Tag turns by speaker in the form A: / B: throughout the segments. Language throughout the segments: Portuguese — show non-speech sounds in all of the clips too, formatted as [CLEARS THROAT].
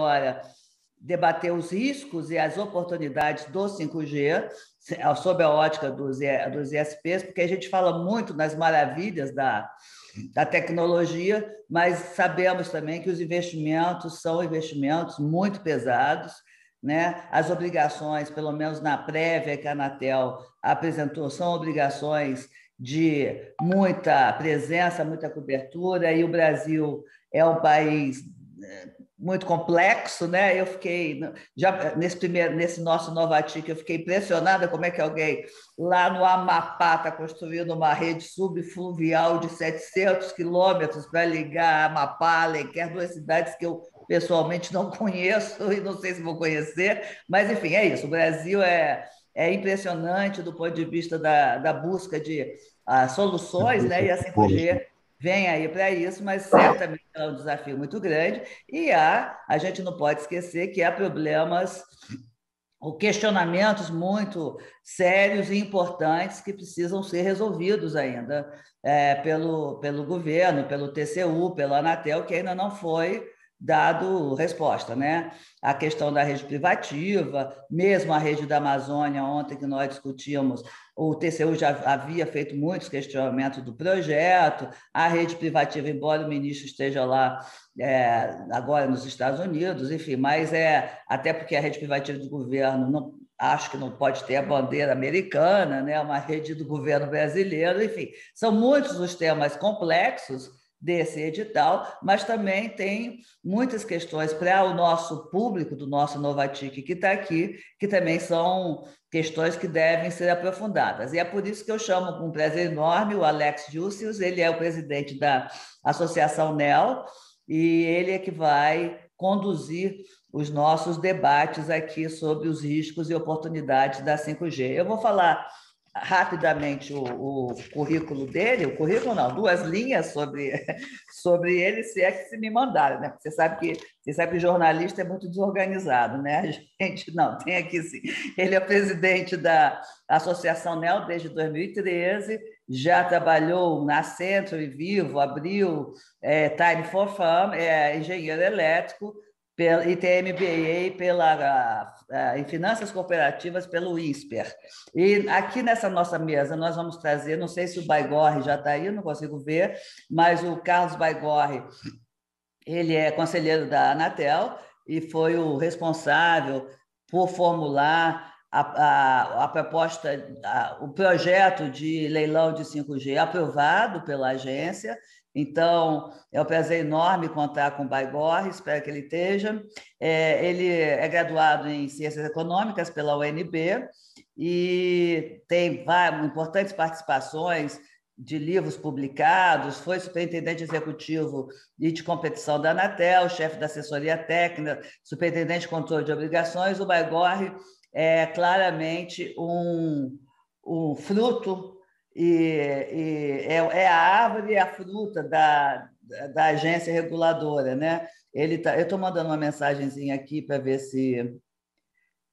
A: agora debater os riscos e as oportunidades do 5G, sob a ótica dos, dos ISPs, porque a gente fala muito nas maravilhas da, da tecnologia, mas sabemos também que os investimentos são investimentos muito pesados. Né? As obrigações, pelo menos na prévia que a Anatel apresentou, são obrigações de muita presença, muita cobertura, e o Brasil é um país eh, muito complexo, né? Eu fiquei já nesse primeiro, nesse nosso Novatic, eu fiquei impressionada como é que alguém lá no Amapá está construindo uma rede subfluvial de 700 quilômetros para ligar Amapá, Alenquer, duas cidades que eu pessoalmente não conheço e não sei se vou conhecer, mas enfim é isso. O Brasil é é impressionante do ponto de vista da, da busca de uh, soluções, né? E a 5G vem aí para isso, mas certamente é um desafio muito grande. E há, a gente não pode esquecer que há problemas ou questionamentos muito sérios e importantes que precisam ser resolvidos ainda é, pelo, pelo governo, pelo TCU, pela Anatel, que ainda não foi dado resposta, né? A questão da rede privativa, mesmo a rede da Amazônia, ontem que nós discutimos, o TCU já havia feito muitos questionamentos do projeto, a rede privativa, embora o ministro esteja lá é, agora nos Estados Unidos, enfim, mas é até porque a rede privativa do governo não acho que não pode ter a bandeira americana, né? Uma rede do governo brasileiro, enfim, são muitos os temas complexos desse edital, mas também tem muitas questões para o nosso público do nosso Novatic que está aqui, que também são questões que devem ser aprofundadas. E é por isso que eu chamo com um prazer enorme o Alex Jussius, ele é o presidente da Associação NEL, e ele é que vai conduzir os nossos debates aqui sobre os riscos e oportunidades da 5G. Eu vou falar rapidamente o, o, currículo dele, o currículo não, duas linhas sobre, [LAUGHS] sobre ele, se é que se me mandaram, né? Você sabe que você sabe que jornalista é muito desorganizado, né? A gente não tem aqui sim. Ele é presidente da Associação NEL desde 2013, já trabalhou na Centro e Vivo, abriu é, Time for Fun, é engenheiro elétrico, pela, e tem MBA pela, em Finanças Cooperativas pelo INSPER. E aqui nessa nossa mesa nós vamos trazer, não sei se o Baigorre já está aí, não consigo ver, mas o Carlos Baigorre, ele é conselheiro da Anatel e foi o responsável por formular a, a, a proposta, a, o projeto de leilão de 5G aprovado pela agência, então, é um prazer enorme contar com o Baigorre, espero que ele esteja. É, ele é graduado em Ciências Econômicas pela UNB e tem várias, importantes participações de livros publicados, foi superintendente executivo e de competição da Anatel, chefe da assessoria técnica, superintendente de controle de obrigações. O Baigorre é claramente um, um fruto e, e é, é, a árvore e a fruta da, da agência reguladora, né? Ele tá, eu estou mandando uma mensagenzinha aqui para ver se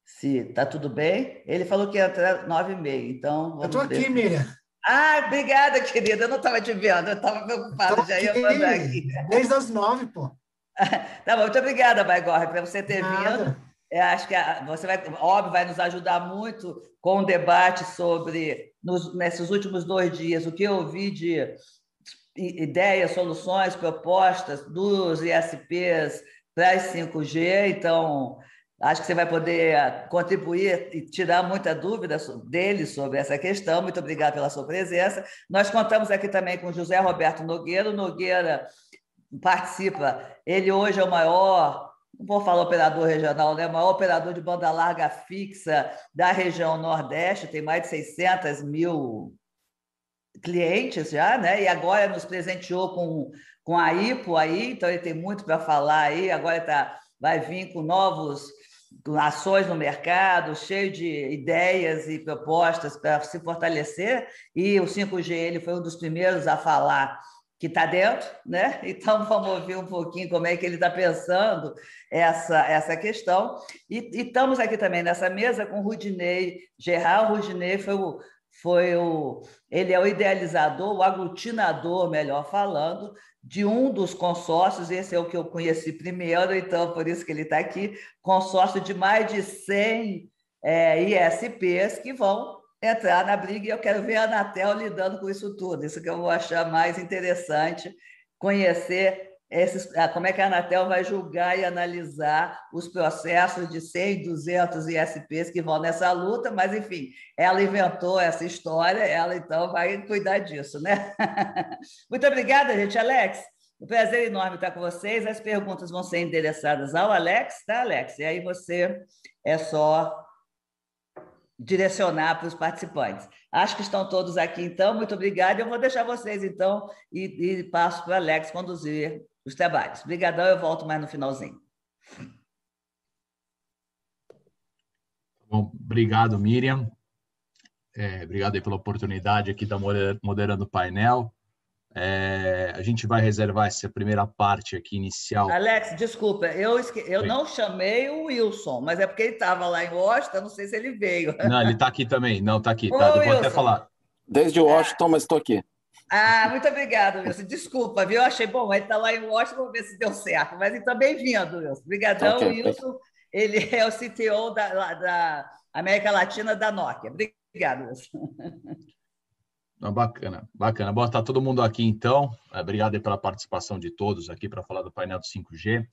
A: se está tudo bem. Ele falou que ia entrar nove e meia, então...
B: Eu estou aqui, Miriam.
A: Ah, obrigada, querida. Eu não estava te vendo, eu estava preocupada, já ia mandar aqui.
B: Desde as nove, pô. [LAUGHS]
A: tá bom, muito obrigada, Baigorre, por você ter Nada. vindo. Eu acho que você vai, óbvio, vai nos ajudar muito com o debate sobre, nos, nesses últimos dois dias, o que eu ouvi de ideias, soluções, propostas dos ISPs para as 5G. Então, acho que você vai poder contribuir e tirar muita dúvida deles sobre essa questão. Muito obrigada pela sua presença. Nós contamos aqui também com José Roberto Nogueira. O Nogueira participa, ele hoje é o maior não vou falar operador regional, né? o maior operador de banda larga fixa da região Nordeste, tem mais de 600 mil clientes já, né? e agora nos presenteou com, com a IPO aí, então ele tem muito para falar aí, agora tá, vai vir com novos ações no mercado, cheio de ideias e propostas para se fortalecer, e o 5G ele foi um dos primeiros a falar que está dentro, né? [LAUGHS] Então vamos ouvir um pouquinho como é que ele está pensando essa, essa questão. E, e, estamos aqui também nessa mesa com Rudinei Gerard. Rudinei foi o, foi o, ele é o idealizador, o aglutinador, melhor falando, de um dos consórcios, esse é o que eu conheci primeiro, então por isso que ele está aqui, consórcio de mais de 100 é, ISPs que vão entrar na briga e eu quero ver a Anatel lidando com isso tudo, isso que eu vou achar mais interessante, conhecer esses, ah, como é que a Anatel vai julgar e analisar os processos de 100, 200 ISPs que vão nessa luta, mas, enfim, ela inventou essa história, ela então vai cuidar disso, né? [LAUGHS] Muito obrigada, gente. Alex, um prazer enorme estar com vocês. As perguntas vão ser endereçadas ao Alex, tá, Alex? E aí você é só direcionar para os participantes. Acho que estão todos aqui, então. Muito obrigada. Eu vou deixar vocês, então, e, e passo para o Alex conduzir os trabalhos. Obrigadão, eu volto mais no finalzinho.
C: Bom, obrigado, Miriam. É, obrigado pela oportunidade aqui da moderando o painel. É, a gente vai reservar essa primeira parte aqui inicial.
A: Alex, desculpa, eu, esque... eu não chamei o Wilson, mas é porque ele estava lá em Washington, não sei se ele veio.
C: Não, ele está aqui também. Não, está aqui. Tá, eu vou até falar.
D: Desde Washington, ah. mas estou aqui.
A: Ah, muito obrigado, Wilson. Desculpa, viu? Eu achei bom, ele está lá em Washington, vamos ver se deu certo. Mas então, bem-vindo, Wilson. Obrigadão, okay, Wilson. Ele é o CTO da, da América Latina da Nokia. Obrigado, Wilson.
C: Não, bacana, bacana. Bom, está todo mundo aqui então. Obrigado pela participação de todos aqui para falar do painel do 5G.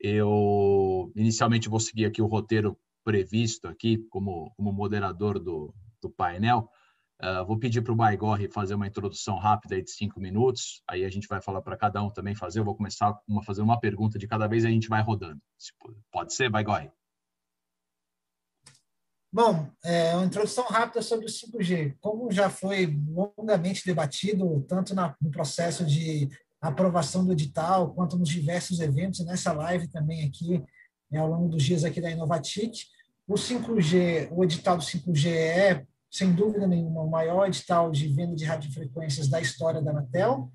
C: Eu inicialmente vou seguir aqui o roteiro previsto aqui como, como moderador do, do painel. Uh, vou pedir para o Baigorre fazer uma introdução rápida de cinco minutos. Aí a gente vai falar para cada um também fazer. Eu vou começar a fazer uma pergunta de cada vez e a gente vai rodando. Pode ser, Baigorre?
B: Bom, é, uma introdução rápida sobre o 5G. Como já foi longamente debatido, tanto no processo de aprovação do edital, quanto nos diversos eventos, nessa live também aqui, né, ao longo dos dias aqui da Inovatic, o 5G, o edital do 5G é, sem dúvida nenhuma, o maior edital de venda de radiofrequências da história da Anatel.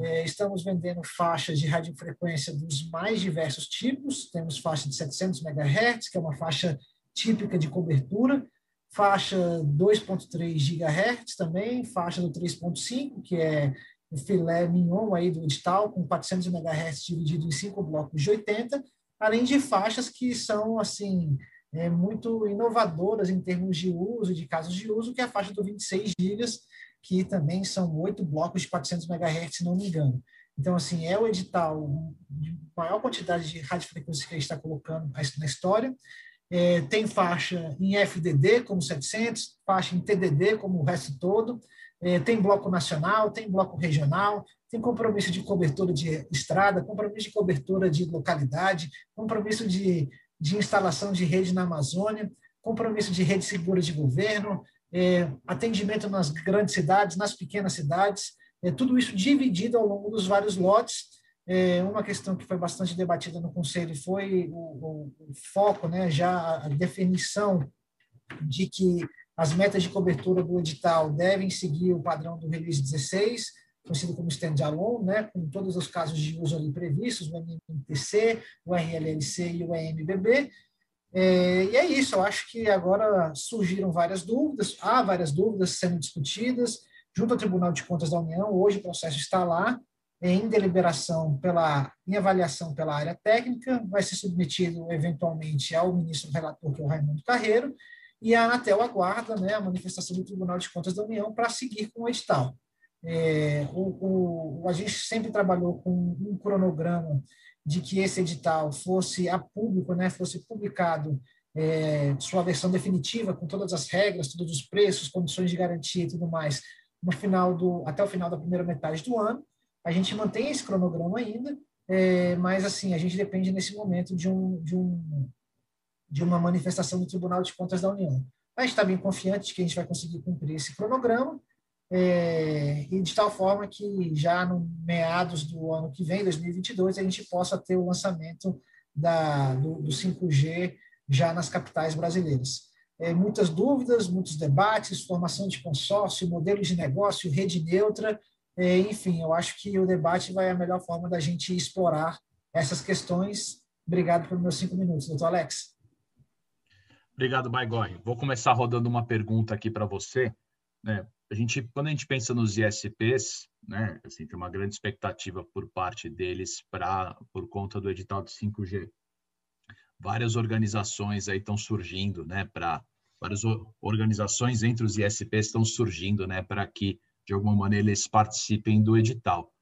B: É, estamos vendendo faixas de radiofrequência dos mais diversos tipos. Temos faixa de 700 MHz, que é uma faixa típica de cobertura, faixa 2.3 GHz também, faixa do 3.5, que é o filé mignon aí do edital, com 400 MHz dividido em cinco blocos de 80, além de faixas que são, assim, é, muito inovadoras em termos de uso, de casos de uso, que é a faixa do 26 GB, que também são oito blocos de 400 MHz, se não me engano. Então, assim, é o edital de maior quantidade de radiofrequências que a gente está colocando na história. É, tem faixa em FDD, como 700, faixa em TDD, como o resto todo. É, tem bloco nacional, tem bloco regional, tem compromisso de cobertura de estrada, compromisso de cobertura de localidade, compromisso de, de instalação de rede na Amazônia, compromisso de rede segura de governo, é, atendimento nas grandes cidades, nas pequenas cidades, é, tudo isso dividido ao longo dos vários lotes é, uma questão que foi bastante debatida no Conselho foi o, o, o, foco, né, já a definição de que as metas de cobertura do edital devem seguir o padrão do Release 16, conhecido como standalone, né, com todos os casos de uso ali previstos, o MMTC, o RLLC e o EMBB. É, e é isso, eu acho que agora surgiram várias dúvidas, há várias dúvidas sendo discutidas, junto ao Tribunal de Contas da União, hoje o processo está lá, em deliberação pela em avaliação pela área técnica, vai ser submetido eventualmente ao ministro relator, que é o Raimundo Carreiro, e a Anatel aguarda né, a manifestação do Tribunal de Contas da União para seguir com o edital. É, o, o, a gente sempre trabalhou com um cronograma de que esse edital fosse a público, né, fosse publicado é, sua versão definitiva, com todas as regras, todos os preços, condições de garantia e tudo mais, no final do, até o final da primeira metade do ano. A gente mantém esse cronograma ainda, é, mas assim a gente depende nesse momento de um, de um de uma manifestação do Tribunal de Contas da União. A gente está bem confiante de que a gente vai conseguir cumprir esse cronograma é, e de tal forma que já no meados do ano que vem, 2022, a gente possa ter o lançamento da, do, do 5G já nas capitais brasileiras. É, muitas dúvidas, muitos debates, formação de consórcio, modelo de negócio, rede neutra, enfim, eu acho que o debate vai a melhor forma da gente explorar essas questões. Obrigado pelos meus cinco minutos, doutor Alex.
C: Obrigado, Baigorre. Vou começar rodando uma pergunta aqui para você. né, a gente, quando a gente pensa nos ISPs, né, assim, tem uma grande expectativa por parte deles para por conta do edital de 5G. Várias organizações aí estão surgindo, né, para várias organizações entre os ISPs estão surgindo, né, para que de alguma maneira eles participem do edital.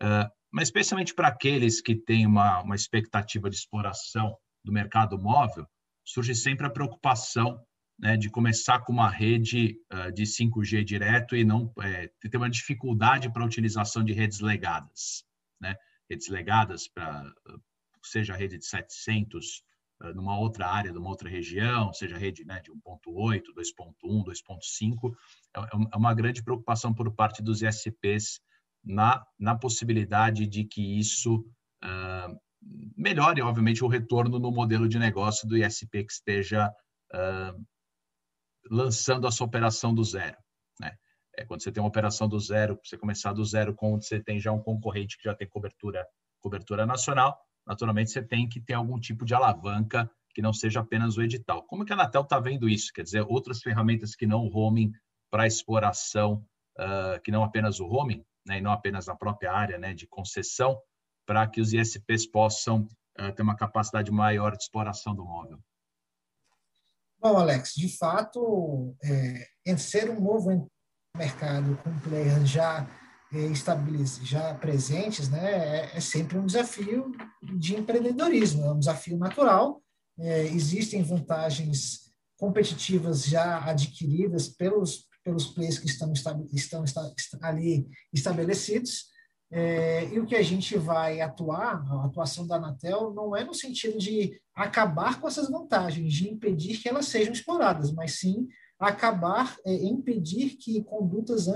C: Uh, mas especialmente para aqueles que têm uma, uma expectativa de exploração do mercado móvel, surge sempre a preocupação né, de começar com uma rede uh, de 5G direto e não é, ter uma dificuldade para a utilização de redes legadas. Né? Redes legadas para, seja a rede de 700 uh, numa outra área, numa outra região, seja rede né, de 1.8, 2.1, 2.5, é, uma grande preocupação por parte dos ISPs na, na possibilidade de que isso uh, melhore, obviamente, o retorno no modelo de negócio do ISP que esteja uh, lançando a sua operação do zero. Né? É, quando você tem uma operação do zero, você começar do zero quando você tem já um concorrente que já tem cobertura, cobertura nacional, naturalmente você tem que ter algum tipo de alavanca que não seja apenas o edital. Como que a Anatel está vendo isso? Quer dizer, outras ferramentas que não o roaming para exploração, uh, que não apenas o roaming, né, e não apenas na própria área né, de concessão, para que os ISPs possam uh, ter uma capacidade maior de exploração do móvel.
B: Bom, Alex, de fato, é, em ser um novo mercado com players já já presentes, né, é, é, sempre um desafio de empreendedorismo, é um desafio natural. É, existem vantagens competitivas já adquiridas pelos, pelos players que estão, estão, estão ali estabelecidos, é, e o que a gente vai atuar, a atuação da Anatel, não é no sentido de acabar com essas vantagens, de impedir que elas sejam exploradas, mas sim acabar, é, impedir que condutas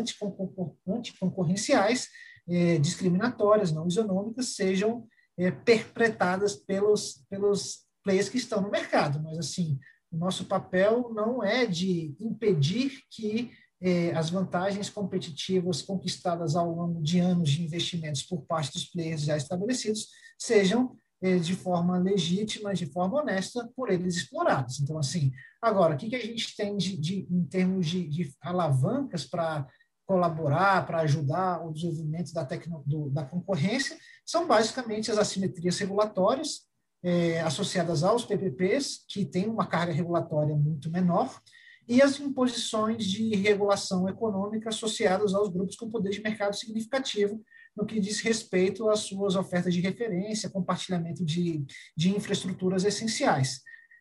B: anticoncorrenciais, é, discriminatórias, não isonômicas, sejam é, perpetradas pelos, pelos players que estão no mercado. Mas, assim, o nosso papel não é de impedir que eh, as vantagens competitivas conquistadas ao longo de anos de investimentos por parte dos players já estabelecidos sejam de forma legítima, de forma honesta, por eles explorados. Então, assim, agora, o que, que a gente tem de, de em termos de, de alavancas para colaborar, para ajudar o desenvolvimento da, tecno, do, da concorrência, são basicamente as assimetrias regulatórias eh, associadas aos PPPs, que têm uma carga regulatória muito menor, e as imposições de regulação econômica associadas aos grupos com poder de mercado significativo, no que diz respeito às suas ofertas de referência, compartilhamento de, de infraestruturas essenciais.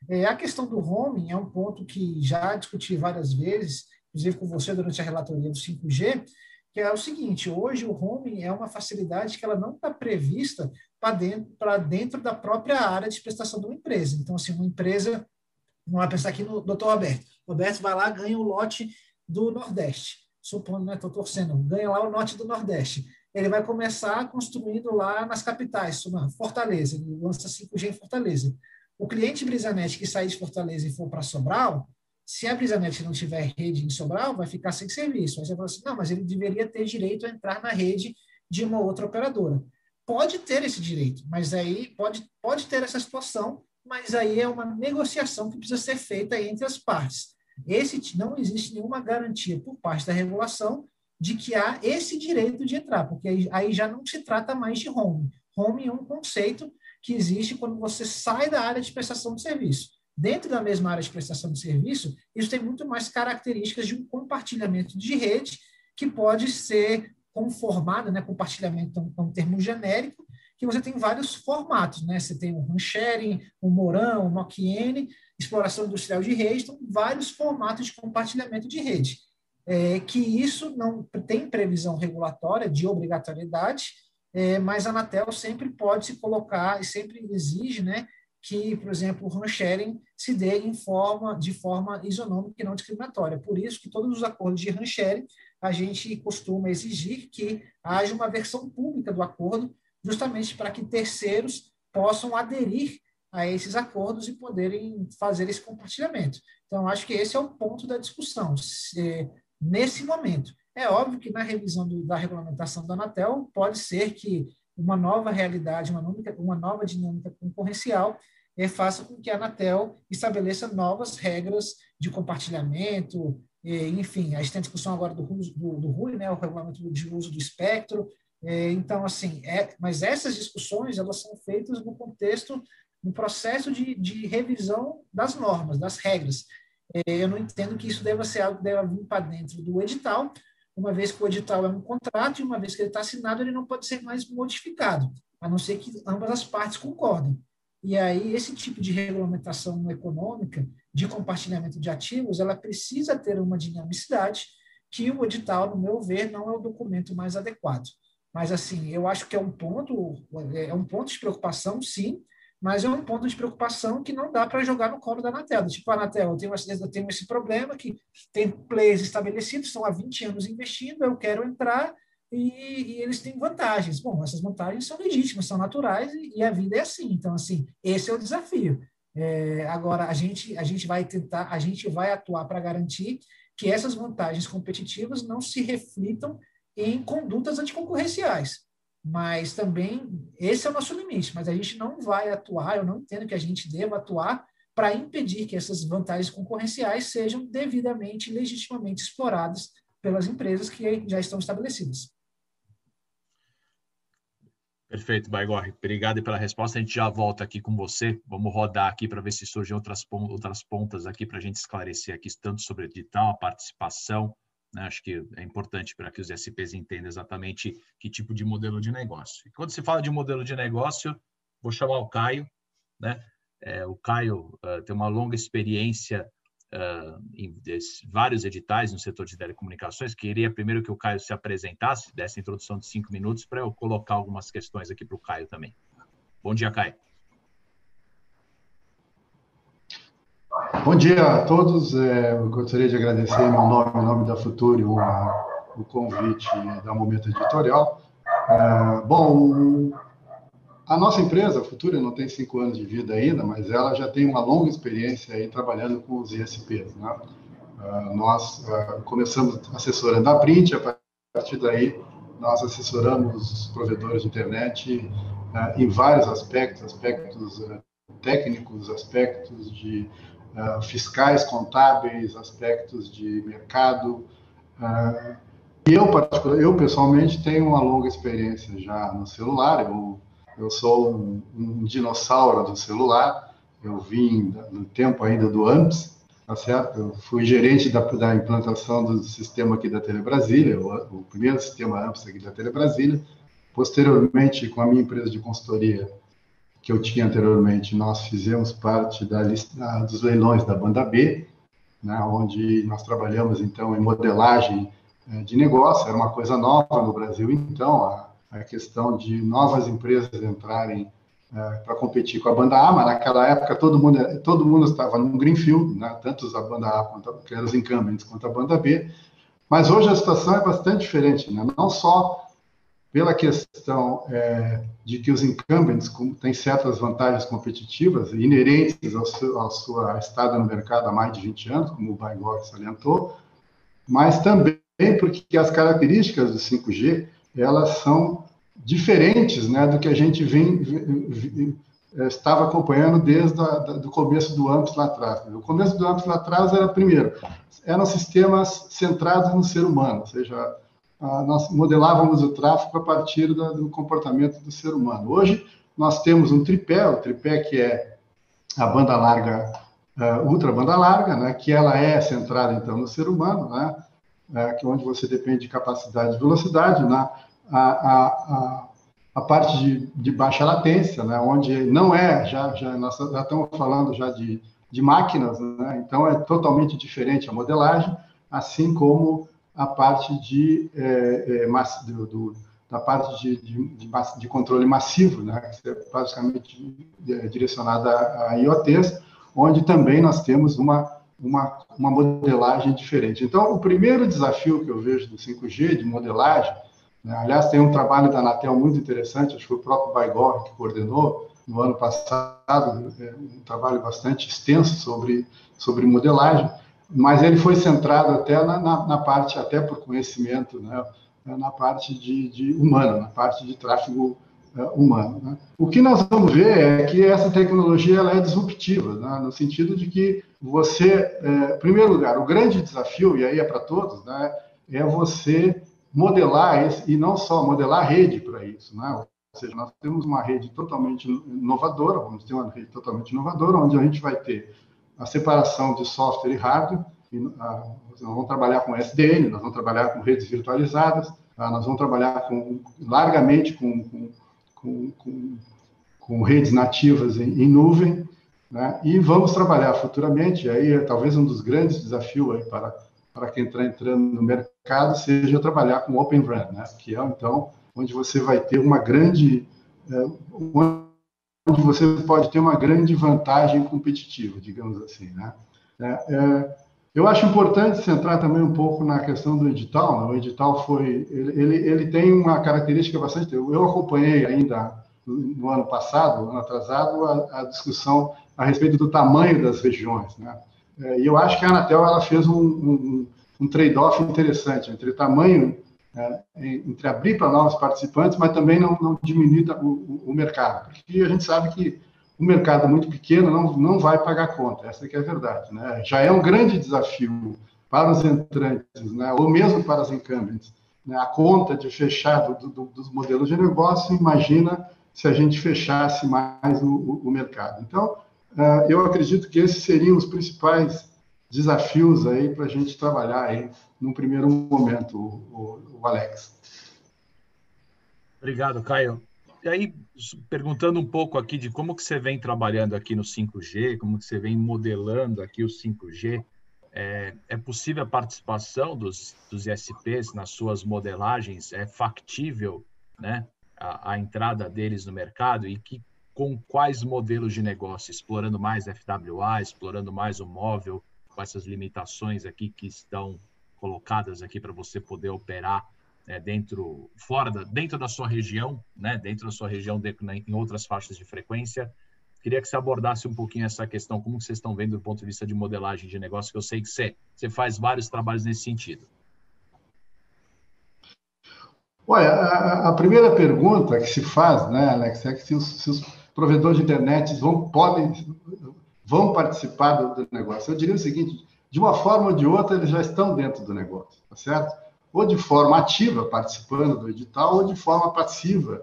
B: É, a questão do roaming é um ponto que já discuti várias vezes, inclusive com você durante a relatoria do 5G, que é o seguinte, hoje o roaming é uma facilidade que ela não está prevista para dentro, dentro da própria área de prestação de uma empresa. Então, assim, uma empresa, vamos pensar aqui no doutor Roberto, Roberto vai lá, ganha o lote do Nordeste. Supondo, né? Estou torcendo, ganha lá o lote do Nordeste. Ele vai começar construindo lá nas capitais, Fortaleza, ele lança 5G em Fortaleza. O cliente Brisanet que sair de Fortaleza e for para Sobral, se a Brisanet não tiver rede em Sobral, vai ficar sem serviço. Aí você fala assim, não, mas ele deveria ter direito a entrar na rede de uma outra operadora. Pode ter esse direito, mas aí pode, pode ter essa situação, mas aí é uma negociação que precisa ser feita entre as partes. Esse não existe nenhuma garantia por parte da regulação de que há esse direito de entrar, porque aí, aí já não se trata mais de home. Home é um conceito que existe quando você sai da área de prestação de serviço. Dentro da mesma área de prestação de serviço, isso tem muito mais características de um compartilhamento de rede que pode ser conformado, né, compartilhamento é um é termo genérico, que você tem vários formatos, né? Você tem o RAN sharing, o Moran, o NOCN, exploração industrial de rede, então vários formatos de compartilhamento de rede. É, que isso não tem previsão regulatória de obrigatoriedade, é, mas a Anatel sempre pode se colocar e sempre exige né, que, por exemplo, o RAN sharing se dê em forma, de forma isonômica e não discriminatória. Por isso que todos os acordos de RAN sharing, a gente costuma exigir que haja uma versão pública do acordo, justamente para que terceiros possam aderir a esses acordos e poderem fazer esse compartilhamento. Então, acho que esse é o ponto da discussão, se, nesse momento. É óbvio que na revisão do, da regulamentação da Anatel, pode ser que uma nova realidade, uma, uma nova dinâmica concorrencial é, faça com que a Anatel estabeleça novas regras de compartilhamento, E, enfim, a gente tem discussão agora do, do, do RUI, né, o regulamento de uso do espectro. É, então, assim, é, mas essas discussões elas são feitas no contexto, no processo de, de revisão das normas, das regras. É, eu não entendo que isso deva ser algo que deva vir para dentro do edital, uma vez que o edital é um contrato e uma vez que ele está assinado, ele não pode ser mais modificado, a não ser que ambas as partes concordem. E aí, esse tipo de regulamentação econômica, de compartilhamento de ativos, ela precisa ter uma dinamicidade que o edital, no meu ver, não é o documento mais adequado. Mas, assim, eu acho que é um ponto, é um ponto de preocupação, sim, mas é um ponto de preocupação que não dá para jogar no colo da Anatel. Tipo, a Anatel, eu tenho, eu tenho esse problema que tem players estabelecidos, estão há 20 anos investindo, eu quero entrar e, e, eles têm vantagens. Bom, essas vantagens são legítimas, são naturais e, e a vida é assim. Então, assim, esse é o desafio. É, agora, a gente, a gente vai tentar, a gente vai atuar para garantir que essas vantagens competitivas não se reflitam em condutas anticoncorrenciais mas também esse é o nosso limite. Mas a gente não vai atuar, eu não entendo que a gente deva atuar para impedir que essas vantagens concorrenciais sejam devidamente, legitimamente exploradas pelas empresas que já estão estabelecidas.
C: Perfeito, Baigorre. Obrigado pela resposta. A gente já volta aqui com você. Vamos rodar aqui para ver se surgem outras, pontas aqui para a gente esclarecer aqui, tanto sobre edital, a participação? Acho que é importante para que os SPs entendam exatamente que tipo de modelo de negócio. E quando se fala de modelo de negócio, vou chamar o Caio. Né? É, o Caio uh, tem uma longa experiência uh, em vários editais no setor de telecomunicações. Queria primeiro que o Caio se apresentasse, dessa introdução de cinco minutos, para eu colocar algumas questões aqui para o Caio também. Bom dia, Caio.
E: Bom dia a todos. É, eu gostaria de agradecer em meu nome, em nome da Futuro, o, convite da Momento Editorial. É, bom, a nossa empresa, a Futura, não tem cinco anos de vida ainda, mas ela já tem uma longa experiência aí trabalhando com os ISPs. Né? É, nós começamos assessorando a Print, a partir daí nós assessoramos os provedores de internet em vários aspectos, aspectos técnicos, aspectos de uh, fiscais, contábeis, aspectos de mercado. Uh, eu, eu, pessoalmente, tenho uma longa experiência já no celular. Eu, eu sou um, um dinossauro do celular. Eu vim no tempo ainda do AMPS, tá certo? Eu fui gerente da, da implantação do sistema aqui da Telebrasília, o, o primeiro sistema AMPS aqui da Telebrasília. Posteriormente, com a minha empresa de consultoria, que eu tinha anteriormente, nós fizemos parte da lista dos leilões da banda B, né, onde nós trabalhamos então em modelagem eh, de negócio, era uma coisa nova no Brasil, então a, a questão de novas empresas entrarem uh, para competir com a banda A, mas naquela época todo mundo todo mundo estava no greenfield, né, tanto a banda A quanto que eram os incumbents quanto a banda B, mas hoje a situação é bastante diferente, né? não só pela questão é, de que os incumbents têm certas vantagens competitivas inerentes ao seu, ao seu estado no mercado há mais de 20 anos, como o Baigor salientou, mas também porque as características do 5G elas são diferentes né, do que a gente vem, vem é, estava acompanhando desde o começo do AMPS lá atrás. O começo do AMPS lá atrás era, primeiro, eram sistemas centrados no ser humano, ou seja, ah, nós modelávamos o tráfego a partir do comportamento do ser humano. Hoje, nós temos um tripé, o tripé que é a banda larga, uh, ultra banda larga, né, que ela é centrada, então, no ser humano, né, uh, que é onde você depende de capacidade e velocidade, né, a, a, a, a parte de, de, baixa latência, né, onde não é, já, já, nós já estamos falando já de, de máquinas, né, então é totalmente diferente a modelagem, assim como a parte de, é, é, do, do, da parte de, de, de, controle massivo, né, que é basicamente é, direcionada a, a IoTs, onde também nós temos uma, uma, uma modelagem diferente. Então, o primeiro desafio que eu vejo do 5G, de modelagem, né, aliás, tem um trabalho da Anatel muito interessante, acho que foi o próprio Baigor que coordenou no ano passado, é, um trabalho bastante extenso sobre, sobre modelagem, mas ele foi centrado até na, na, na parte, até por conhecimento, né, na parte de, de, humana, na parte de tráfego humano. Né? O que nós vamos ver é que essa tecnologia ela é disruptiva, né? no sentido de que você, é, em primeiro lugar, o grande desafio, e aí é para todos, né, é você modelar esse, e não só modelar a rede para isso. Né? Ou seja, nós temos uma rede totalmente inovadora, vamos ter uma rede totalmente inovadora, onde a gente vai ter a separação de software e hardware, e, a, nós vamos trabalhar com SDN, nós vamos trabalhar com redes virtualizadas, tá? nós vamos trabalhar com, largamente com, com com, com, redes nativas em, em nuvem, né? e vamos trabalhar futuramente, aí é talvez um dos grandes desafios aí para, para quem está entrando no mercado seja trabalhar com Open RAN, né? que é então onde você vai ter uma grande, é, onde você pode ter uma grande vantagem competitiva, digamos assim. Né? É, é, eu acho importante centrar também um pouco na questão do edital. Né? O edital foi, ele, ele, ele, tem uma característica bastante. Eu acompanhei ainda no ano passado, ano atrasado, a, a discussão a respeito do tamanho das regiões. Né? É, e eu acho que a Anatel ela fez um, um, um trade-off interessante entre tamanho, é, entre abrir para novos participantes, mas também não, não diminuir o, o, o mercado, porque a gente sabe que um mercado muito pequeno não, não vai pagar conta, essa que é a verdade. Né? Já é um grande desafio para os entrantes, né? ou mesmo para os incumbents, né? a conta de fechar do, do, dos modelos de negócio, imagina se a gente fechasse mais o, o mercado. Então, uh, eu acredito que esses seriam os principais desafios aí para a gente trabalhar aí num primeiro momento, o, o Alex.
C: Obrigado, Caio. E aí, perguntando um pouco aqui de como que você vem trabalhando aqui no 5G, como que você vem modelando aqui o 5G, é, é possível a participação dos, dos ISPs nas suas modelagens? É factível né, a, a entrada deles no mercado e que, com quais modelos de negócio? Explorando mais FWA, explorando mais o móvel, com essas limitações aqui que estão colocadas aqui para você poder operar é, dentro, fora da, dentro da sua região, né, dentro da sua região, de, em outras faixas de frequência. Queria que você abordasse um pouquinho essa questão, como vocês estão vendo do ponto de vista de modelagem de negócio, que eu sei que você, você faz vários trabalhos nesse sentido.
E: Olha, a, a primeira pergunta que se faz, né, Alex, é que se os, se os provedores de internet vão, podem, vão participar do, do negócio. Eu diria o seguinte, de uma forma ou de outra, eles já estão dentro do negócio, tá certo? ou de forma ativa, participando do edital, ou de forma passiva,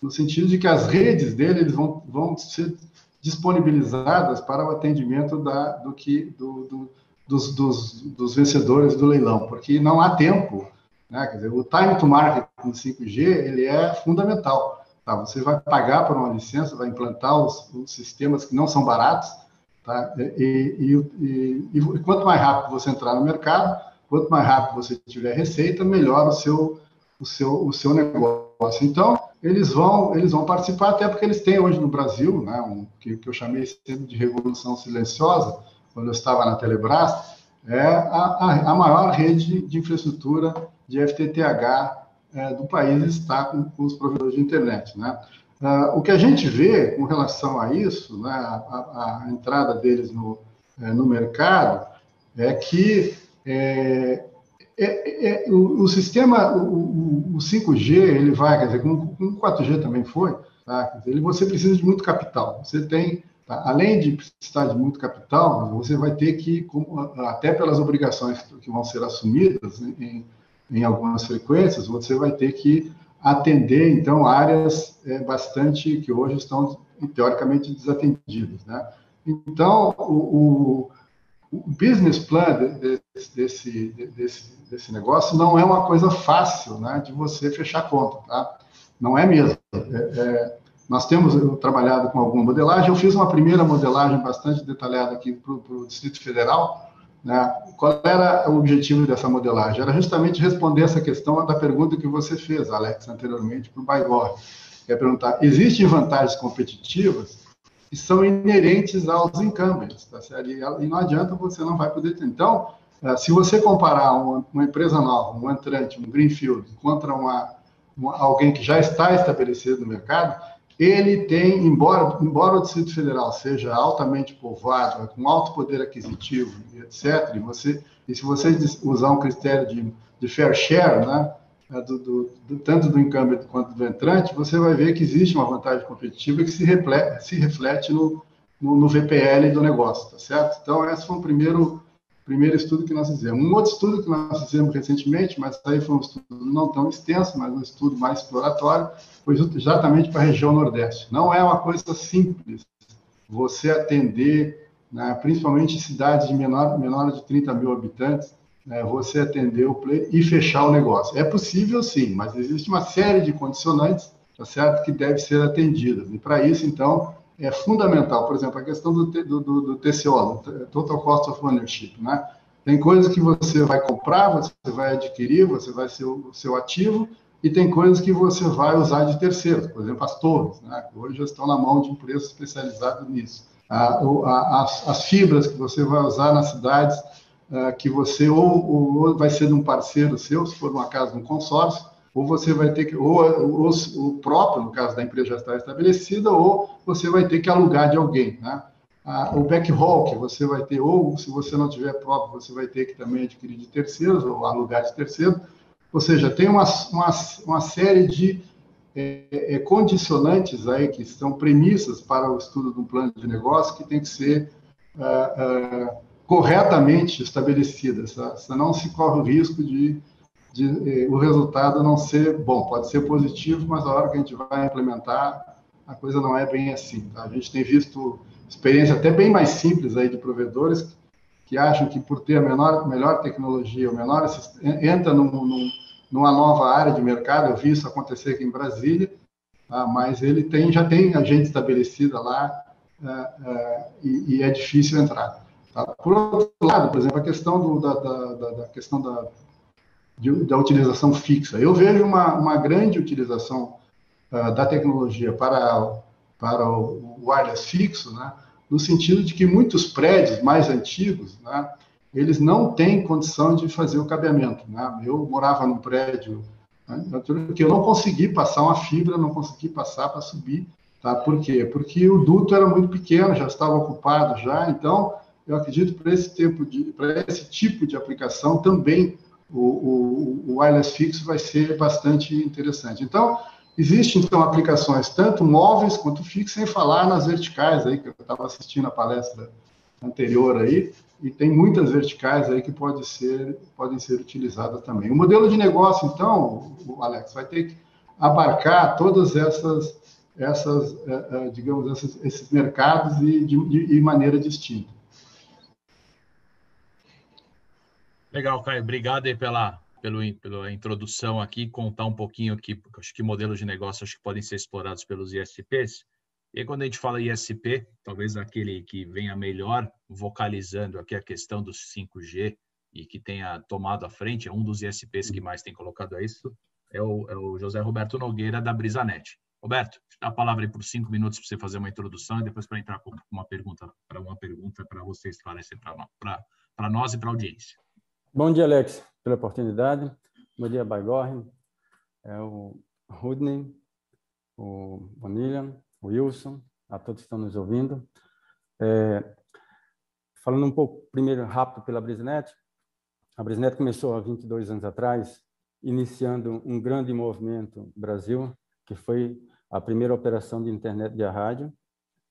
E: no sentido de que as redes dele eles vão, vão ser disponibilizadas para o atendimento da, do que, do, do, dos, dos, dos, vencedores do leilão, porque não há tempo. Né? Dizer, o time to market no 5G ele é fundamental. Tá? Você vai pagar por uma licença, vai implantar os, os sistemas que não são baratos, tá? e, e, e, e quanto mais rápido você entrar no mercado, Quanto mais rápido você tiver receita, melhor o seu, o seu, o seu negócio. Então, eles vão, eles vão participar, até porque eles têm hoje no Brasil, né, um, que, que eu chamei de revolução silenciosa, quando eu estava na Telebrás, é a, a, maior rede de infraestrutura de FTTH é, do país está com, com, os provedores de internet. Né? Uh, o que a gente vê com relação a isso, né, a, a entrada deles no, é, no mercado, é que é, é, é, o, o, sistema, o, o, 5G, ele vai, quer dizer, com, com o 4G também foi, tá? Ele, você precisa de muito capital. Você tem, tá? além de precisar de muito capital, você vai ter que, até pelas obrigações que vão ser assumidas em, em algumas frequências, você vai ter que atender, então, áreas é, bastante que hoje estão, teoricamente, desatendidas, né? Então, o, o business plan desse, desse, desse negócio não é uma coisa fácil né, de você fechar conta, tá? Não é mesmo. É, é, nós temos trabalhado com alguma modelagem. Eu fiz uma primeira modelagem bastante detalhada aqui para o Distrito Federal. Né? Qual era o objetivo dessa modelagem? Era justamente responder essa questão da pergunta que você fez, Alex, anteriormente, para o Baigor. É perguntar: existem vantagens competitivas que são inerentes aos incumbents, tá certo? E não adianta você não vai poder ter. Então, eh, se você comparar uma, uma empresa nova, um entrante, um greenfield, contra uma, uma, alguém que já está estabelecido no mercado, ele tem, embora, embora o Distrito Federal seja altamente povoado, com alto poder aquisitivo, etc., e, você, e se você usar um critério de, de fair share, né, é, do, do, do, tanto do incumbent quanto do entrante, você vai ver que existe uma vantagem competitiva que se reflete, se reflete no, no, no, VPL do negócio, tá certo? Então, esse foi o primeiro, primeiro estudo que nós fizemos. Um outro estudo que nós fizemos recentemente, mas aí foi um estudo não tão extenso, mas um estudo mais exploratório, foi exatamente para a região Nordeste. Não é uma coisa simples você atender, né, principalmente cidades de menor, menor de 30 mil habitantes, né, você atender o play e fechar o negócio. É possível sim, mas existe uma série de condicionantes, tá certo, que devem ser atendidas. E para isso, então, é fundamental, por exemplo, a questão do, do, do TCO, do Total Cost of Ownership, né? Tem coisas que você vai comprar, você vai adquirir, você vai ser o seu ativo, e tem coisas que você vai usar de terceiros, por exemplo, as torres, né? hoje já estão na mão de empresas especializadas nisso. A, a, as, as, fibras que você vai usar nas cidades, uh, que você ou, ou, vai ser de um parceiro seu, se for uma casa de um consórcio, ou você vai ter que, ou, ou, o próprio, no caso da empresa já está estabelecida, ou você vai ter que alugar de alguém, né? o backhaul que você vai ter, ou se você não tiver próprio, você vai ter que também adquirir de terceiros, ou alugar de terceiros, ou seja, tem uma, uma, uma série de é, é, condicionantes aí que são premissas para o estudo de um plano de negócio que tem que ser uh, uh, corretamente estabelecidas, senão se corre o risco de, de uh, o resultado não ser bom. Pode ser positivo, mas a hora que a gente vai implementar, a coisa não é bem assim. Tá? A gente tem visto experiência até bem mais simples aí de provedores que acham que por ter a menor, melhor tecnologia, o menor entra num, num, numa nova área de mercado. Eu vi isso acontecer aqui em Brasília, tá? mas ele tem já tem a gente estabelecida lá uh, uh, e, e, é difícil entrar. Tá? Por outro lado, por exemplo, a questão do, da, da, da, questão da, de, da utilização fixa. Eu vejo uma, uma grande utilização uh, da tecnologia para para o wireless fixo, né? no sentido de que muitos prédios mais antigos, né, eles não têm condição de fazer o cabeamento. Né? Eu morava num prédio né, que eu não consegui passar uma fibra, não consegui passar para subir. Tá? Por quê? Porque o duto era muito pequeno, já estava ocupado já, então eu acredito para esse, tempo de, esse tipo de aplicação também o, o, o wireless fixo vai ser bastante interessante. Então, Existem, então, aplicações tanto móveis quanto fixas, sem falar nas verticais aí, que eu estava assistindo a palestra anterior aí, e tem muitas verticais aí que pode ser, podem ser utilizadas também. O modelo de negócio, então, Alex, vai ter que abarcar todas essas, essas eh, eh, digamos, esses, esses mercados e de, de, de maneira distinta.
C: Legal, Caio. Obrigado aí pela, pelo, pela introdução aqui, contar um pouquinho aqui, acho que modelos de negócio acho que podem ser explorados pelos ISPs. E quando a gente fala ISP, talvez aquele que venha melhor vocalizando aqui a questão do 5G e que tenha tomado a frente, é um dos ISPs que mais tem colocado isso, é o, é o José Roberto Nogueira, da Brisanet. Roberto, a palavra aí por cinco minutos para você fazer uma introdução e depois para entrar com uma pergunta para uma pergunta para você esclarecer para nós e para a audiência.
F: Bom dia, Alex, pela oportunidade. Bom dia, Baigorre, é o Rudney, o Vanilla, o Wilson, a todos que estão nos ouvindo. É, falando um pouco, primeiro, rápido pela Brisnet. A Brisnet começou há 22 anos atrás, iniciando um grande movimento no Brasil, que foi a primeira operação de internet de rádio,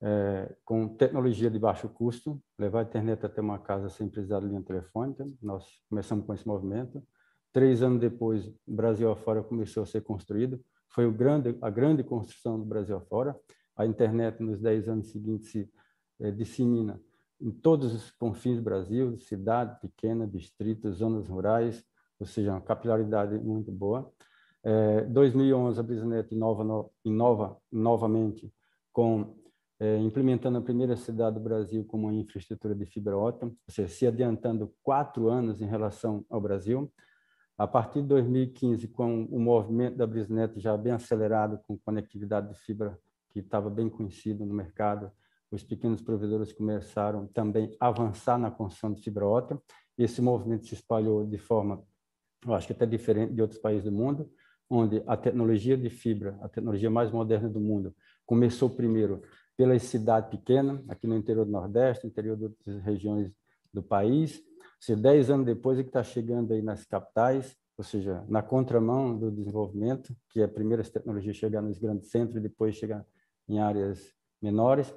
F: é, com tecnologia de baixo custo, levar a internet até uma casa sem precisar de linha telefônica. Nós começamos com esse movimento. Três anos depois, Brasil afora começou a ser construído. Foi grande, a grande construção do Brasil afora. A internet, nos dez anos seguintes, se é, dissemina em todos os confins do Brasil, cidade pequena, distritos, zonas rurais, ou seja, uma capilaridade muito boa. É, 2011, a Brisnet inova, inova novamente com é, implementando a primeira cidade do Brasil com uma infraestrutura de fibra ótica, ou seja, se adiantando quatro anos em relação ao Brasil. A partir de 2015, com o movimento da Brisnet já bem acelerado, com conectividade de fibra que estava bem conhecido no mercado, os pequenos provedores começaram também a avançar na construção de fibra ótica. Esse movimento se espalhou de forma, eu acho que até diferente de outros países do mundo, onde a tecnologia de fibra, a tecnologia mais moderna do mundo, começou primeiro pelas cidades pequenas, aqui no interior do Nordeste, interior de outras regiões do país. Se dez anos depois é que está chegando aí nas capitais, ou seja, na contramão do desenvolvimento, que é primeiro as tecnologias chegar nos grandes centros e depois chegar em áreas menores.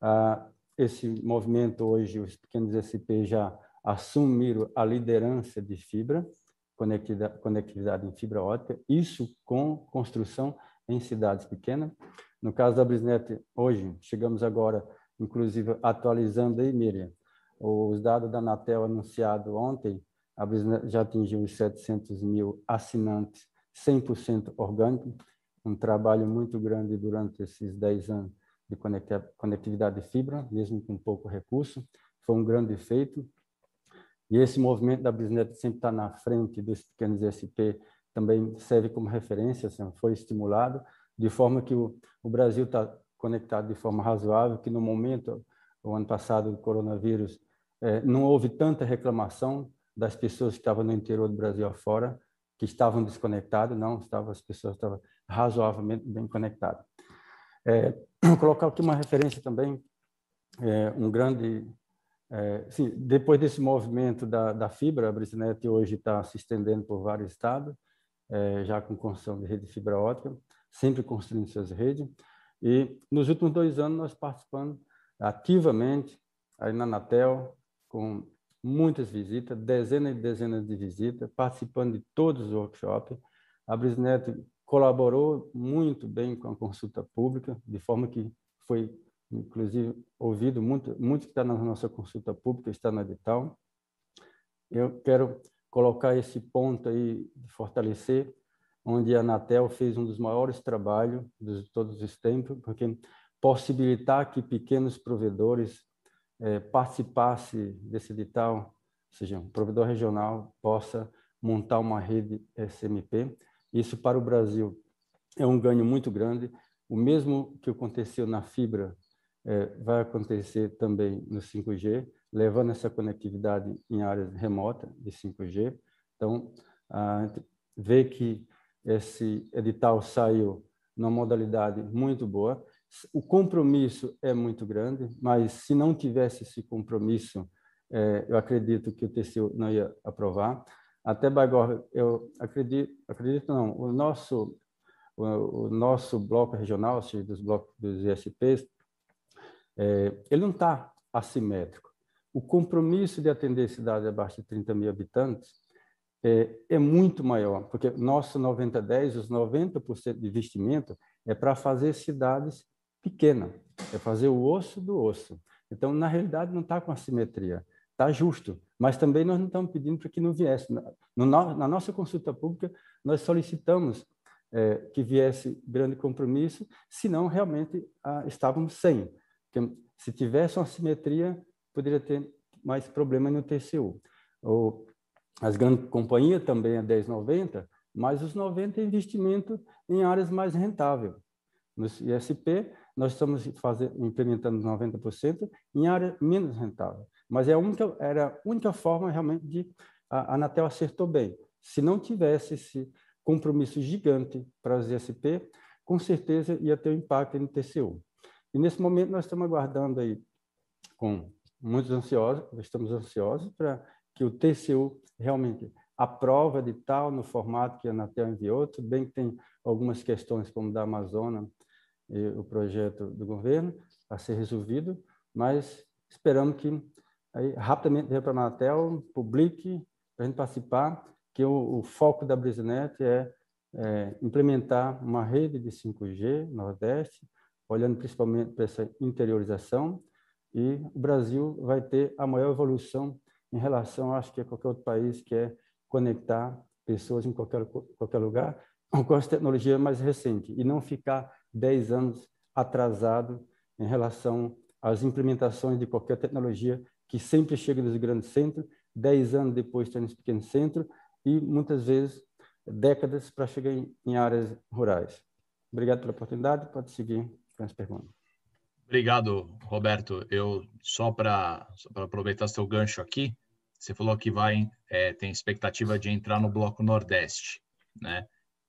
F: Ah, esse movimento hoje, os pequenos SP já assumiram a liderança de fibra, conectividade, conectividade em fibra ótica, isso com construção em cidades pequenas. No caso da Brisnet, hoje, chegamos agora, inclusive, atualizando aí, Miriam, os dados da Anatel anunciado ontem, a Brisnet já atingiu os 700 mil assinantes 100% orgânico, um trabalho muito grande durante esses 10 anos de conectividade de fibra, mesmo com pouco recurso, foi um grande feito. E esse movimento da Brisnet sempre está na frente dos pequenos SP, também serve como referência, assim, foi estimulado, de forma que o, o Brasil está conectado de forma razoável, que no momento, o ano passado, do coronavírus, é, não houve tanta reclamação das pessoas que estavam no interior do Brasil afora, que estavam desconectadas, não, estavam, as pessoas estavam razoavelmente bem conectadas. É, vou [CLEARS THROAT] colocar aqui uma referência também, é, um grande... É, sim, depois desse movimento da, da fibra, a Brisnet hoje está se estendendo por vários estados, é, já com construção de rede de fibra ótica, sempre construindo suas redes. E nos últimos dois anos nós participando ativamente aí na Anatel, com muitas visitas, dezenas e dezenas de visitas, participando de todos os workshops. A Brisnet colaborou muito bem com a consulta pública, de forma que foi, inclusive, ouvido muito, muito que está na nossa consulta pública, está no edital. Eu quero colocar esse ponto aí fortalecer, onde a Anatel fez um dos maiores trabalhos de todos os tempos, porque possibilitar que pequenos provedores é, participasse desse edital, ou seja, um provedor regional possa montar uma rede SMP. Isso para o Brasil é um ganho muito grande. O mesmo que aconteceu na fibra é, vai acontecer também no 5G, levando essa conectividade em áreas remotas de 5G. Então, a gente vê que esse edital saiu numa modalidade muito boa. O compromisso é muito grande, mas se não tivesse esse compromisso, é, eu acredito que o TCU não ia aprovar. Até Bagor, eu acredito, acredito não, o nosso o, o nosso bloco regional, ou seja, dos blocos dos ISPs, é, ele não está assimétrico. O compromisso de atender cidades abaixo de 30 mil habitantes é, é muito maior, porque nosso 90-10, os 90% de investimento é para fazer cidades pequena, é fazer o osso do osso. Então, na realidade, não está com assimetria, está justo, mas também nós não estamos pedindo para que não viesse. No, na nossa consulta pública, nós solicitamos é, que viesse grande compromisso, senão realmente ah, estávamos sem. Porque se tivesse uma assimetria, poderia ter mais problema no TCU. Ou, as grandes companhias também é 10,90, mas os 90 é investimento em áreas mais rentáveis. No ISP, nós estamos fazendo, implementando 90% em área menos rentável. Mas é a única, era a única forma realmente de a Anatel acertou bem. Se não tivesse esse compromisso gigante para as ISP, com certeza ia ter um impacto no TCU. E nesse momento nós estamos aguardando aí com muitos ansiosos, estamos ansiosos para que o TCU realmente aprova de tal no formato que a Anatel enviou, tudo bem que tem algumas questões como da Amazônia, e o projeto do governo a ser resolvido, mas esperamos que aí, rapidamente venha para a Anatel, publique, para a gente participar, que o, o foco da Brisnet é, é, implementar uma rede de 5G Nordeste, olhando principalmente para essa interiorização, e o Brasil vai ter a maior evolução em relação, acho que a qualquer outro país que é conectar pessoas em qualquer, qualquer lugar com as tecnologias mais recentes e não ficar 10 anos atrasado em relação às implementações de qualquer tecnologia que sempre chega nos grandes centros, 10 anos depois está nos pequenos centros e muitas vezes décadas para chegar em, em áreas rurais. Obrigado pela oportunidade, pode seguir com as perguntas.
C: Obrigado, Roberto. Eu só para aproveitar seu gancho aqui, você falou que vai é, tem expectativa de entrar no bloco Nordeste, né?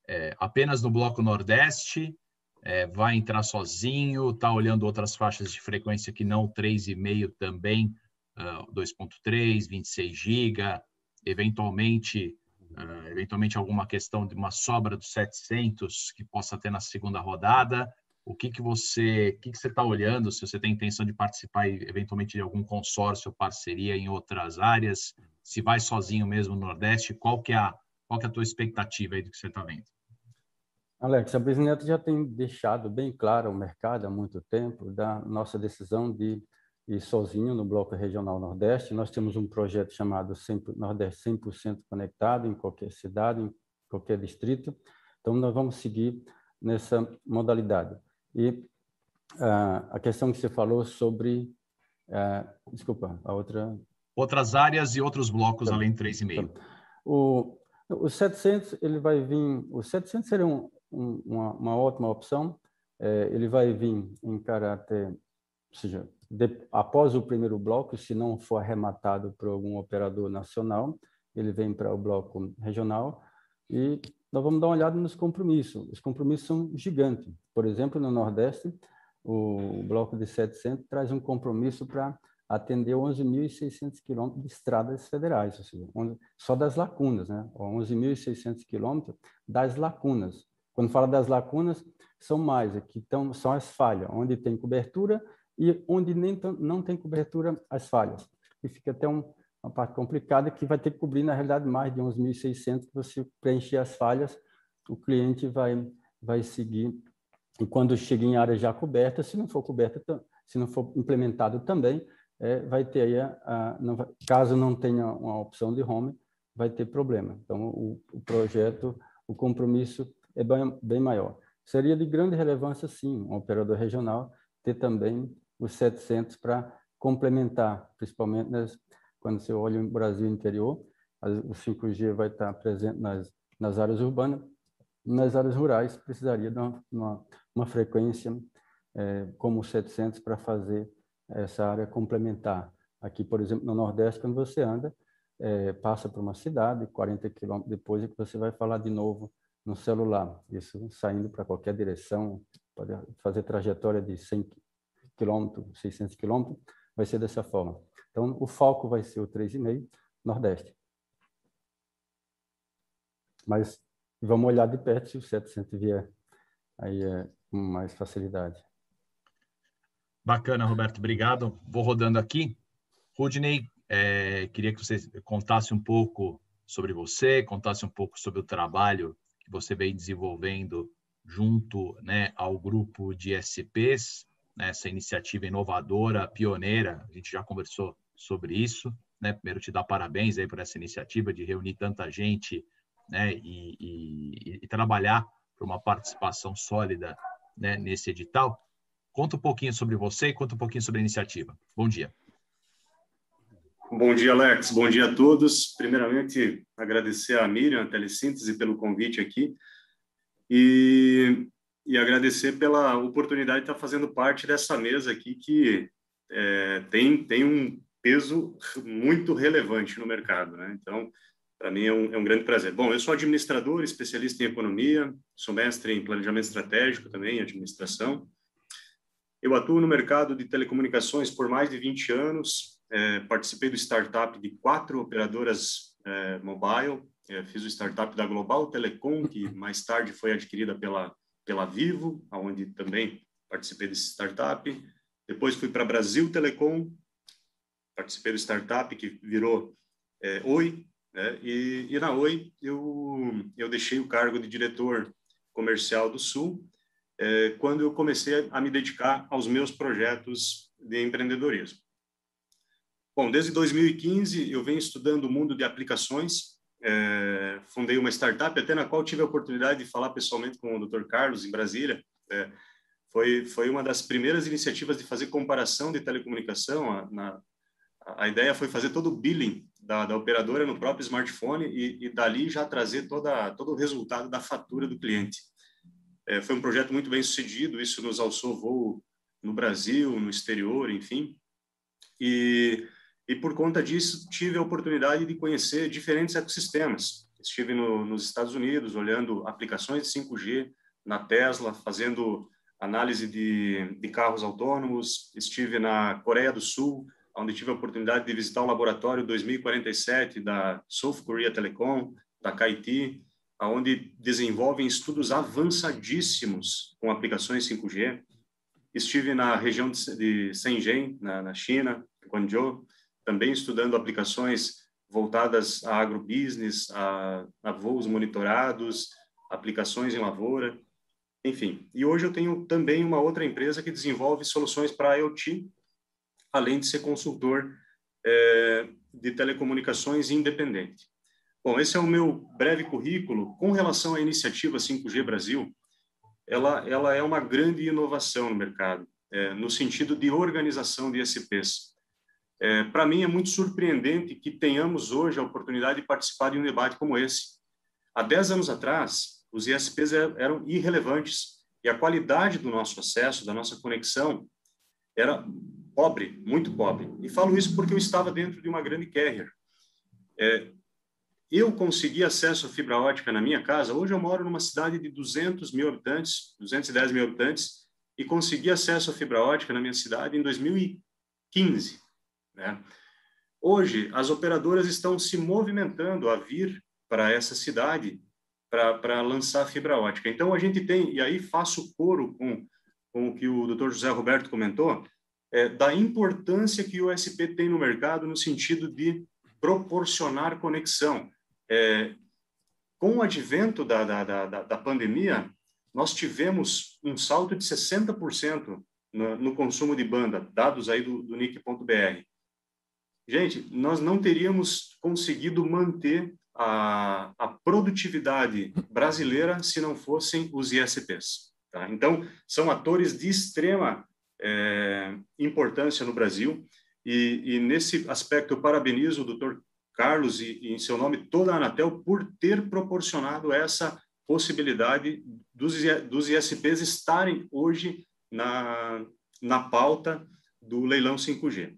C: É, apenas no bloco Nordeste é, vai entrar sozinho, está olhando outras faixas de frequência que não 3,5 também, uh, 2.3, 26 GB, eventualmente Uh, eventualmente alguma questão de uma sobra dos 700 que possa ter na segunda rodada. O que que você, o que que você está olhando? Se você tem intenção de participar eventualmente de algum consórcio, parceria em outras áreas, se vai sozinho mesmo no Nordeste, qual que é a qual que é a tua expectativa aí do que você está vendo?
F: Alex, a Bisneto já tem deixado bem claro ao mercado há muito tempo da nossa decisão de ir sozinho no Bloco Regional Nordeste. Nós temos um projeto chamado Nordeste 100% Conectado em qualquer cidade, em qualquer distrito. Então, nós vamos seguir nessa modalidade. E uh, a questão que você falou sobre... Uh, desculpa, a outra...
C: Outras áreas e outros blocos, além de 3,5. Então,
F: o, o 700, ele vai vir... O 700 seria um, um, uma, uma, ótima opção. É, ele vai vir em caráter... Ou seja, de, após o primeiro bloco, se não for arrematado por algum operador nacional, ele vem para o bloco regional e nós vamos dar uma olhada nos compromissos. Os compromissos são gigantes. Por exemplo, no Nordeste, o bloco de 700 traz um compromisso para atender 11.600 quilômetros de estradas federais, ou seja, só das lacunas, né? 11.600 quilômetros das lacunas. Quando fala das lacunas, são mais, aqui estão, são as falhas, onde tem cobertura e onde nem não tem cobertura, as falhas. E fica até um, uma parte complicada que vai ter que cobrir, na realidade, mais de 11.600, que você preencher as falhas, o cliente vai, vai seguir. E quando chega em área já coberta, se não for coberta, se não for implementado também, é, vai ter aí, a, a, não caso não tenha uma opção de home, vai ter problema. Então, o, o projeto, o compromisso é bem, bem maior. Seria de grande relevância, sim, um operador regional ter também os 700 para complementar, principalmente quando você olha o Brasil interior, o 5G vai estar presente nas, nas áreas urbanas, nas áreas rurais precisaria de uma, uma, uma frequência é, como o 700 para fazer essa área complementar. Aqui, por exemplo, no Nordeste, quando você anda, é, passa por uma cidade, 40 quilômetros depois é que você vai falar de novo no celular. Isso saindo para qualquer direção, pode fazer trajetória de 100 quilômetros, 600 quilômetros, vai ser dessa forma. Então, o foco vai ser o 3,5 Nordeste. Mas vamos olhar de perto se o 700 vier aí é com mais facilidade.
C: Bacana, Roberto, obrigado. Vou rodando aqui. Rudney, é, queria que você contasse um pouco sobre você, contasse um pouco sobre o trabalho que você vem desenvolvendo junto né, ao grupo de SPs né, essa iniciativa inovadora, pioneira. A gente já conversou sobre isso. Né? Primeiro, te dar parabéns aí por essa iniciativa de reunir tanta gente né, e, e, e trabalhar para uma participação sólida né, nesse edital. Conta um pouquinho sobre você e conta um pouquinho sobre a iniciativa. Bom dia.
G: Bom dia, Alex. Bom dia a todos. Primeiramente, agradecer a Miriam, a Telesíntese, pelo convite aqui. E e agradecer pela oportunidade de estar fazendo parte dessa mesa aqui que é, tem, tem um peso muito relevante no mercado. Né? Então, para mim é um, é um, grande prazer. Bom, eu sou administrador, especialista em economia, sou mestre em planejamento estratégico também, administração. Eu atuo no mercado de telecomunicações por mais de 20 anos, é, participei do startup de quatro operadoras é, mobile, é, fiz o startup da Global Telecom, que mais tarde foi adquirida pela pela Vivo, onde também participei desse startup. Depois fui para Brasil Telecom, participei do startup que virou é, Oi, né? e, e, na Oi eu, eu deixei o cargo de diretor comercial do Sul é, quando eu comecei a me dedicar aos meus projetos de empreendedorismo. Bom, desde 2015 eu venho estudando o mundo de aplicações é, fundei uma startup, até na qual tive a oportunidade de falar pessoalmente com o Dr. Carlos, em Brasília. É, foi, foi uma das primeiras iniciativas de fazer comparação de telecomunicação. A, na, a ideia foi fazer todo o billing da, da operadora no próprio smartphone e, e, dali já trazer toda, todo o resultado da fatura do cliente. É, foi um projeto muito bem sucedido, isso nos alçou voo no Brasil, no exterior, enfim. E e por conta disso tive a oportunidade de conhecer diferentes ecossistemas. Estive no, nos Estados Unidos olhando aplicações de 5G na Tesla, fazendo análise de, de carros autônomos. Estive na Coreia do Sul, onde tive a oportunidade de visitar o laboratório 2047 da South Korea Telecom, da Caeti, onde desenvolvem estudos avançadíssimos com aplicações 5G. Estive na região de Shenzhen, na, na China, Guangzhou, também estudando aplicações voltadas a agrobusiness, a, a voos monitorados, aplicações em lavoura, enfim. E hoje eu tenho também uma outra empresa que desenvolve soluções para IoT, além de ser consultor é, de telecomunicações independente. Bom, esse é o meu breve currículo. Com relação à iniciativa 5G Brasil, ela, ela é uma grande inovação no mercado, é, no sentido de organização de ISPs. É, Para mim, é muito surpreendente que tenhamos hoje a oportunidade de participar de um debate como esse. Há 10 anos atrás, os ISPs eram irrelevantes e a qualidade do nosso acesso, da nossa conexão, era pobre, muito pobre. E falo isso porque eu estava dentro de uma grande carrier. É, eu consegui acesso à fibra ótica na minha casa. Hoje eu moro numa cidade de 200 mil habitantes, 210 mil habitantes, e consegui acesso à fibra ótica na minha cidade em 2015. Né? Hoje, as operadoras estão se movimentando a vir para essa cidade para lançar fibra ótica. Então, a gente tem, e aí faço coro com, com o que o doutor José Roberto comentou, é, da importância que o SP tem no mercado no sentido de proporcionar conexão. É, com o advento da, da, da, da, pandemia, nós tivemos um salto de 60% no, no consumo de banda, dados aí do, do NIC.br. Gente, nós não teríamos conseguido manter a, a produtividade brasileira se não fossem os ISPs. Tá? Então, são atores de extrema é, importância no Brasil, e, e, nesse aspecto eu parabenizo o doutor Carlos e, e, em seu nome toda a Anatel por ter proporcionado essa possibilidade dos, dos ISPs estarem hoje na, na pauta do leilão 5G.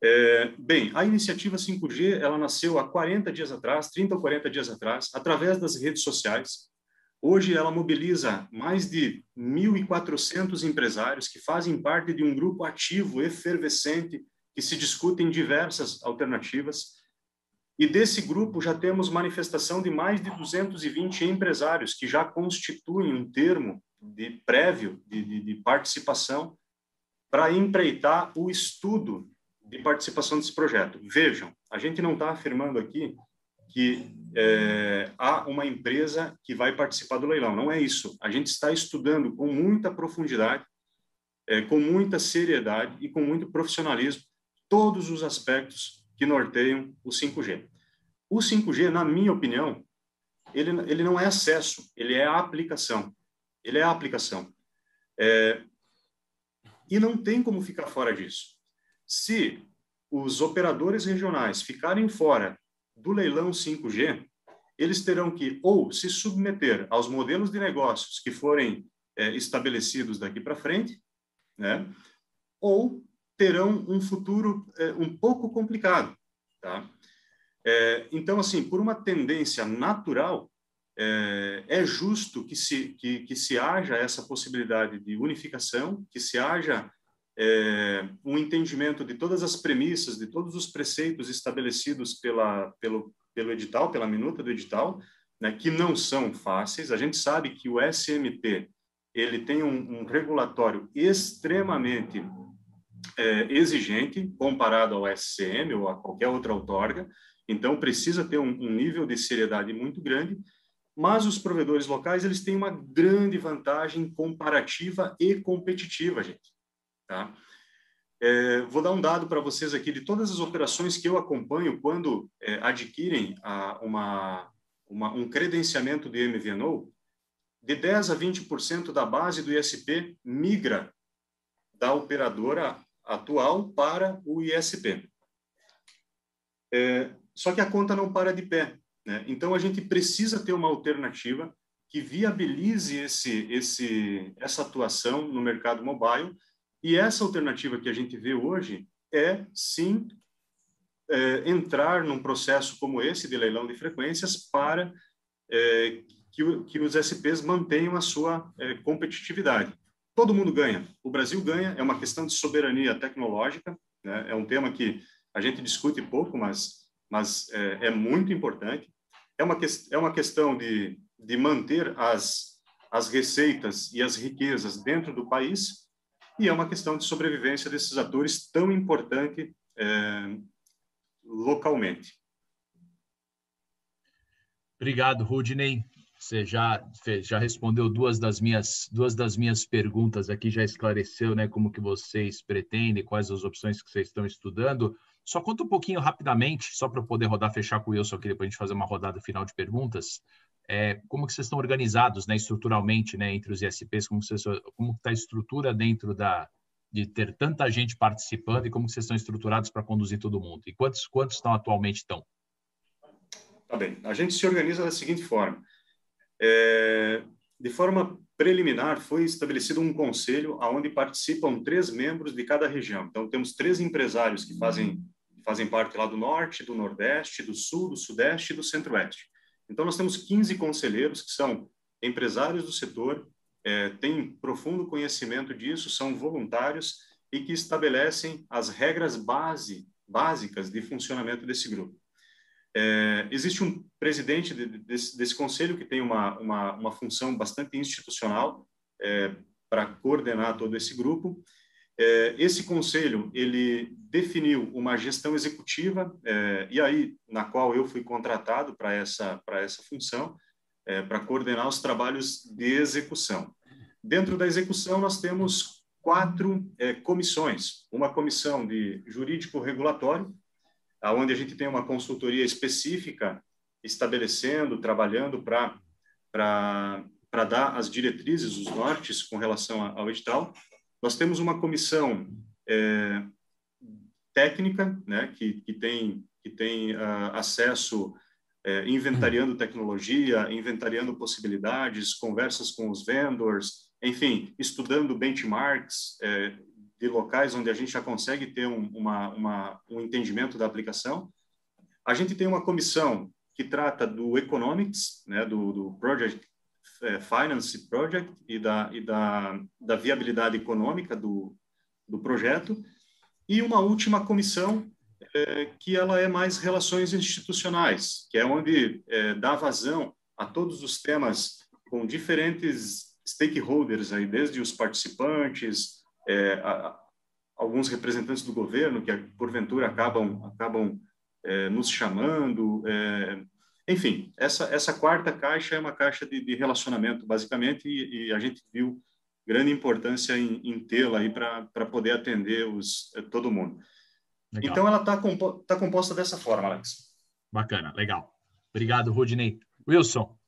G: É, bem, a iniciativa 5G ela nasceu há 40 dias atrás, 30 ou 40 dias atrás, através das redes sociais. Hoje ela mobiliza mais de 1.400 empresários que fazem parte de um grupo ativo, efervescente, que se discutem diversas alternativas. E desse grupo já temos manifestação de mais de 220 empresários que já constituem um termo de prévio de, de, de participação para empreitar o estudo de participação desse projeto. Vejam, a gente não está afirmando aqui que é, há uma empresa que vai participar do leilão. Não é isso. A gente está estudando com muita profundidade, é, com muita seriedade e com muito profissionalismo todos os aspectos que norteiam o 5G. O 5G, na minha opinião, ele, ele não é acesso, ele é a aplicação. Ele é a aplicação. É, e não tem como ficar fora disso. Se os operadores regionais ficarem fora do leilão 5G, eles terão que ou se submeter aos modelos de negócios que forem é, estabelecidos daqui para frente, né? ou terão um futuro é, um pouco complicado. Tá? É, então, assim, por uma tendência natural, é, é justo que se, que, que se haja essa possibilidade de unificação, que se haja é, um entendimento de todas as premissas, de todos os preceitos estabelecidos pela, pelo, pelo edital, pela minuta do edital, né, que não são fáceis. A gente sabe que o SMT ele tem um, um regulatório extremamente é, exigente comparado ao SCM ou a qualquer outra outorga, então precisa ter um, um, nível de seriedade muito grande, mas os provedores locais eles têm uma grande vantagem comparativa e competitiva, gente. Tá? É, vou dar um dado para vocês aqui de todas as operações que eu acompanho quando é, adquirem a, uma, uma, um credenciamento de MVNO, de 10 a 20% da base do ISP migra da operadora atual para o ISP. É, só que a conta não para de pé. Né? Então, a gente precisa ter uma alternativa que viabilize esse, esse, essa atuação no mercado mobile. E essa alternativa que a gente vê hoje é, sim, é, entrar num processo como esse de leilão de frequências para é, que, que, os SPs mantenham a sua é, competitividade todo mundo ganha. O Brasil ganha, é uma questão de soberania tecnológica, né? é um tema que a gente discute pouco, mas, mas é, é muito importante. é uma, é uma questão de, de manter as, as receitas e as riquezas dentro do país, e é uma questão de sobrevivência desses atores tão importante é, localmente.
C: Obrigado, Rudney. Você já, já respondeu duas das minhas duas das minhas perguntas aqui, já esclareceu, né, como que vocês pretendem, quais as opções que vocês estão estudando. Só conta um pouquinho rapidamente, só para poder rodar, fechar com o Wilson aqui, depois a gente fazer uma rodada final de perguntas. É, como que vocês estão organizados, né, estruturalmente, né, entre os ISPs? Como está a estrutura dentro da de ter tanta gente participando e como vocês estão estruturados para conduzir todo mundo? E quantos quantos estão atualmente estão?
G: Tá bem. A gente se organiza da seguinte forma: é, de forma preliminar, foi estabelecido um conselho onde participam três membros de cada região. Então, temos três empresários que fazem, fazem parte lá do Norte, do Nordeste, do Sul, do Sudeste e do Centro-Oeste. Então, nós temos 15 conselheiros que são empresários do setor, é, têm profundo conhecimento disso, são voluntários e que estabelecem as regras base, básicas de funcionamento desse grupo. É, existe um presidente de, desse, desse, conselho que tem uma, uma, uma função bastante institucional é, para coordenar todo esse grupo. É, esse conselho ele definiu uma gestão executiva é, e aí na qual eu fui contratado para essa para essa função é, para coordenar os trabalhos de execução. Dentro da execução nós temos quatro comissões: uma comissão de jurídico regulatório aonde a gente tem uma consultoria específica estabelecendo, trabalhando para para dar as diretrizes, os nortes com relação ao edital. Nós temos uma comissão é, técnica, né, que, que tem que tem uh, acesso é, inventariando tecnologia, inventariando possibilidades, conversas com os vendors, enfim, estudando benchmarks, é, de locais onde a gente já consegue ter um, uma, uma, um entendimento da aplicação. A gente tem uma comissão que trata do economics, né, do, do project finance project e da, e da, da viabilidade econômica do, do projeto, e uma última comissão é, que ela é mais relações institucionais, que é onde é, dá vazão a todos os temas com diferentes stakeholders aí, desde os participantes, é, a, alguns representantes do governo que porventura acabam acabam é, nos chamando, é, enfim, essa essa quarta caixa é uma caixa de, de relacionamento basicamente e, e, a gente viu grande importância em, em tê-la aí para poder atender os é, todo mundo. Legal. Então ela está compo tá composta dessa forma, Alex.
C: Bacana, legal. Obrigado, Rudney. Wilson,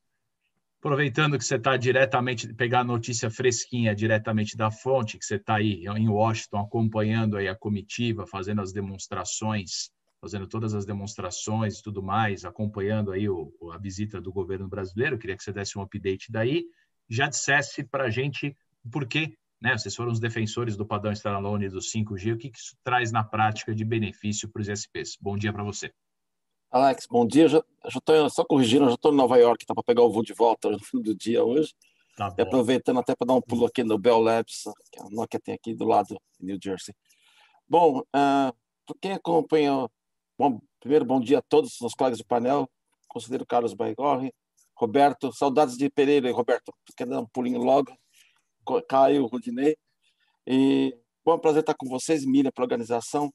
C: Aproveitando que você está diretamente, pegar a notícia fresquinha diretamente da fonte, que você está aí em Washington acompanhando aí a comitiva, fazendo as demonstrações, fazendo todas as demonstrações e tudo mais, acompanhando aí o, a visita do governo brasileiro, queria que você desse um update daí, já dissesse para a gente por que, né, vocês foram os defensores do padrão standalone do 5G, o que, que isso traz na prática de benefício para os ISPs. Bom dia para você.
D: Alex, bom dia. Já estou só corrigindo, já estou em Nova York, tá para pegar o voo de volta no fim do dia hoje. Tá e aproveitando até para dar um pulo aqui no Bell Labs, que a Nokia tem aqui do lado, em New Jersey. Bom, uh, ah, para quem acompanha, bom, primeiro bom dia a todos os colegas do painel, conselheiro Carlos Baigorre, Roberto, saudades de Pereira e Roberto, quer dar um pulinho logo, Caio, Rudinei. E bom, prazer estar com vocês, Miriam, para a organização.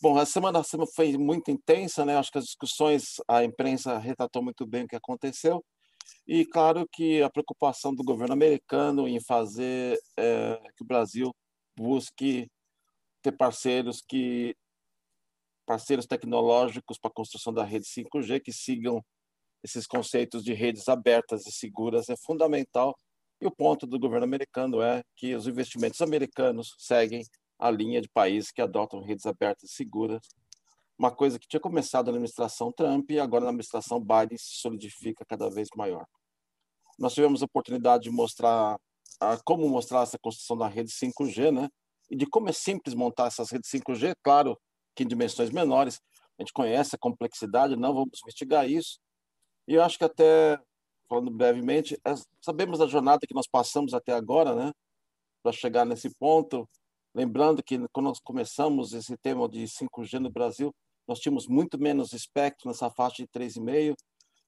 D: Bom, a semana, a semana foi muito intensa, né? Acho que as discussões, a imprensa retratou muito bem o que aconteceu. E claro que a preocupação do governo americano em fazer é, que o Brasil busque ter parceiros que parceiros tecnológicos para a construção da rede 5G que sigam esses conceitos de redes abertas e seguras é fundamental. E o ponto do governo americano é que os investimentos americanos seguem a linha de países que adotam redes abertas e seguras, uma coisa que tinha começado na administração Trump e agora na administração Biden se solidifica cada vez maior. Nós tivemos a oportunidade de mostrar a, como mostrar essa construção da rede 5G, né? E de como é simples montar essas redes 5G, claro que em dimensões menores, a gente conhece a complexidade, não vamos investigar isso. E eu acho que até, falando brevemente, é, sabemos da jornada que nós passamos até agora, né? Para chegar nesse ponto, Lembrando que quando nós começamos esse tema de 5G no Brasil, nós tínhamos muito menos espectro nessa faixa de 3,5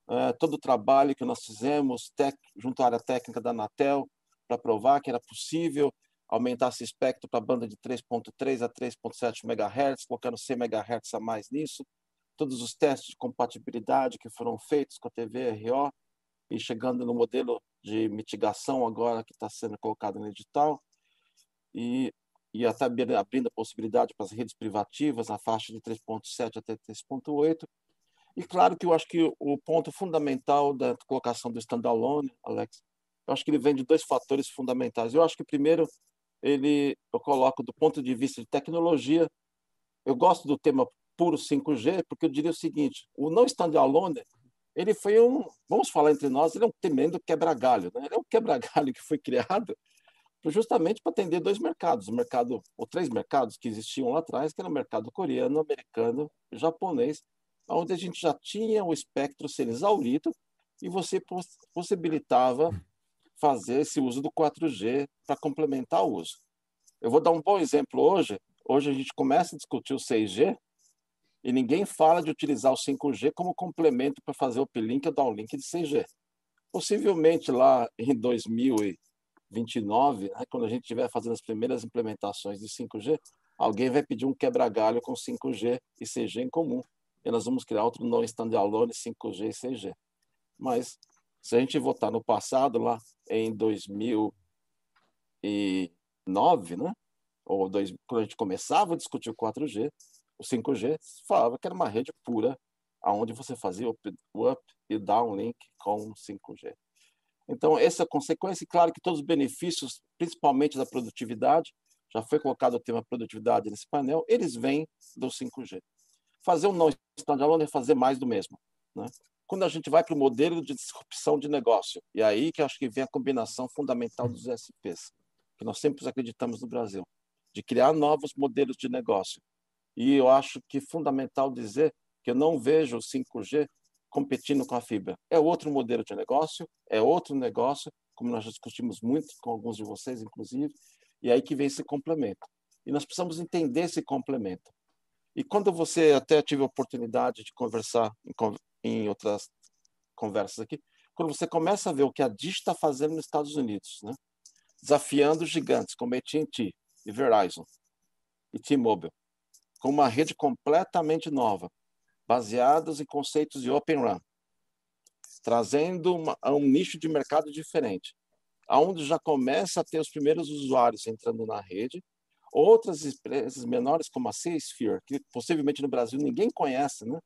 D: é, todo o trabalho que nós fizemos tec, junto à área técnica da Anatel para provar que era possível aumentar esse espectro para a banda de 3.3 a 3.7 MHz, colocando 100 MHz a mais nisso. Todos os testes de compatibilidade que foram feitos com a TV RO e chegando no modelo de mitigação agora que está sendo colocado no edital. E, e até abrindo a possibilidade para as redes privativas, a faixa de 3.7 até 3.8. E claro que eu acho que o ponto fundamental da colocação do standalone, Alex, eu acho que ele vem de dois fatores fundamentais. Eu acho que primeiro ele eu coloco do ponto de vista de tecnologia. Eu gosto do tema puro 5G porque eu diria o seguinte: o não standalone ele foi um, vamos falar entre nós, ele é um tremendo quebra-galho. Né? Ele é um quebra-galho que foi criado justamente para atender dois mercados, o mercado ou três mercados que existiam lá atrás, que era o mercado coreano, americano, japonês, onde a gente já tinha o espectro ser exaurido e você possibilitava fazer esse uso do 4G para complementar o uso. Eu vou dar um bom exemplo hoje. Hoje a gente começa a discutir o 6G e ninguém fala de utilizar o 5G como complemento para fazer o uplink ou downlink de 6G. Possivelmente lá em 2029, né, quando a gente estiver fazendo as primeiras implementações de 5G, alguém vai pedir um quebra-galho com 5G e 6G em comum. E nós vamos criar outro não standalone 5G e 6G. Mas se a gente voltar no passado, lá em 2009, né? ou dois, quando a gente começava a discutir o 4G, o 5G falava que era uma rede pura, aonde você fazia o up e downlink com 5G. Então, essa consequência, e claro que todos os benefícios, principalmente da produtividade, já foi colocado o tema produtividade nesse painel, eles vêm do 5G. Fazer um não standalone é fazer mais do mesmo. Né? Quando a gente vai para o modelo de disrupção de negócio. E é aí que acho que vem a combinação fundamental dos SPs, que nós sempre acreditamos no Brasil, de criar novos modelos de negócio. E eu acho que é fundamental dizer que eu não vejo o 5G competindo com a fibra. É outro modelo de negócio, é outro negócio, como nós discutimos muito com alguns de vocês, inclusive, e é aí que vem esse complemento. E nós precisamos entender esse complemento. E quando você até tive a oportunidade de conversar em outras conversas aqui, quando você começa a ver o que a Dish está fazendo nos Estados Unidos, né? desafiando gigantes como AT&T e Verizon e T-Mobile, com uma rede completamente nova, baseadas em conceitos de Open RAN, trazendo uma, um nicho de mercado diferente, aonde já começa a ter os primeiros usuários entrando na rede, outras empresas menores como a Seasphere, que possivelmente no Brasil ninguém conhece, né?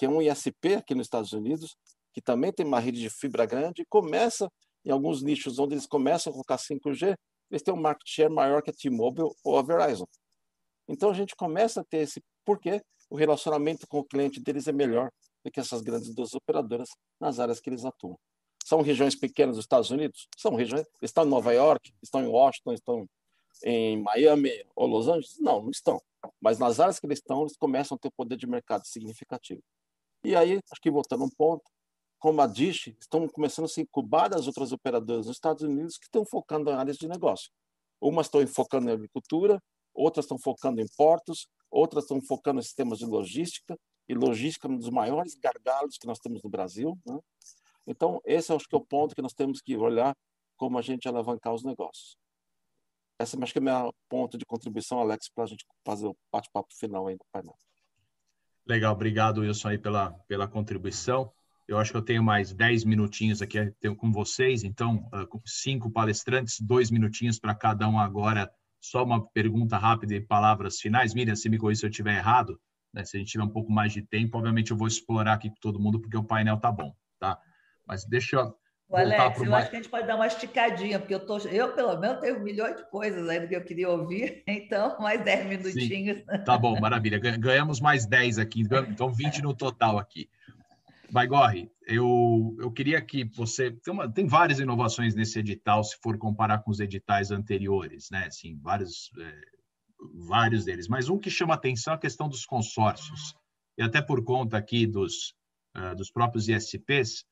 D: Que é um ISP aqui nos Estados Unidos, que também tem uma rede de fibra grande, e começa, em alguns nichos onde eles começam a colocar 5G, eles têm um market share maior que a T-Mobile ou a Verizon. Então a gente começa a ter esse, porque o relacionamento com o cliente deles é melhor do que essas grandes duas operadoras nas áreas que eles atuam. São regiões pequenas dos Estados Unidos? São regiões. Estão em Nova York, estão em Washington, estão em Miami ou Los Angeles? Não, não estão. Mas nas áreas que eles estão, eles começam a ter poder de mercado significativo. E aí, acho que voltando um ponto, como a Dish, estão começando a se incubar as outras operadoras nos Estados Unidos que estão focando em áreas de negócio. Umas estão focando em agricultura, outras estão focando em portos, outras estão focando em sistemas de logística, e logística é um dos maiores gargalos que nós temos no Brasil. Né? Então, esse acho que é o ponto que nós temos que olhar como a gente alavancar os negócios. Essa acho que é o meu ponto de contribuição, Alex, para a gente fazer o bate-papo final aí do painel.
C: Legal, obrigado, Wilson, aí pela, pela contribuição. Eu acho que eu tenho mais 10 minutinhos aqui com vocês, então, ah, cinco palestrantes, dois minutinhos para cada um agora. Só uma pergunta rápida e palavras finais. Miriam, se me corrija se eu estiver errado, né? se a gente tiver um pouco mais de tempo, obviamente eu vou explorar aqui com todo mundo, porque o painel tá bom, tá? Mas deixa eu
A: o Alex, eu mais... acho que a gente pode dar uma esticadinha, porque eu, tô, eu pelo menos, tenho milhões de coisas ainda que eu queria ouvir, [LAUGHS] então mais 10 minutinhos.
C: Sim. Tá bom, maravilha. Ganhamos mais 10 aqui, então 20 no total aqui. Baigorre, eu, eu queria que você. Tem, uma, tem várias inovações nesse edital, se for comparar com os editais anteriores, né? Assim, vários, é, vários deles. Mas um que chama atenção é a questão dos consórcios. E até por conta aqui dos, uh, dos próprios ISPs,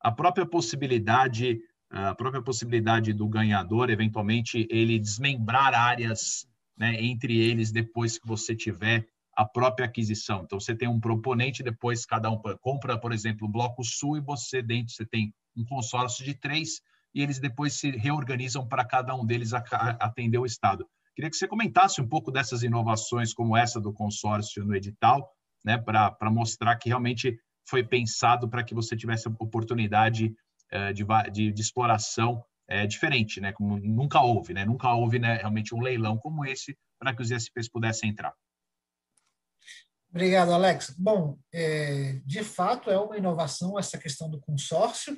C: a própria possibilidade a própria possibilidade do ganhador eventualmente ele desmembrar áreas né, entre eles depois que você tiver a própria aquisição. Então, você tem um proponente, depois cada um compra, por exemplo, o Bloco Sul, e você dentro você tem um consórcio de três, e eles depois se reorganizam para cada um deles atender o Estado. Queria que você comentasse um pouco dessas inovações, como essa do consórcio no edital, né, para mostrar que realmente foi pensado para que você tivesse oportunidade uh, de, de, de, exploração uh, diferente, né, como nunca houve, né, nunca houve né, realmente um leilão como esse para que os ISPs pudessem entrar.
B: Obrigado, Alex. Bom, é, de fato é uma inovação essa questão do consórcio,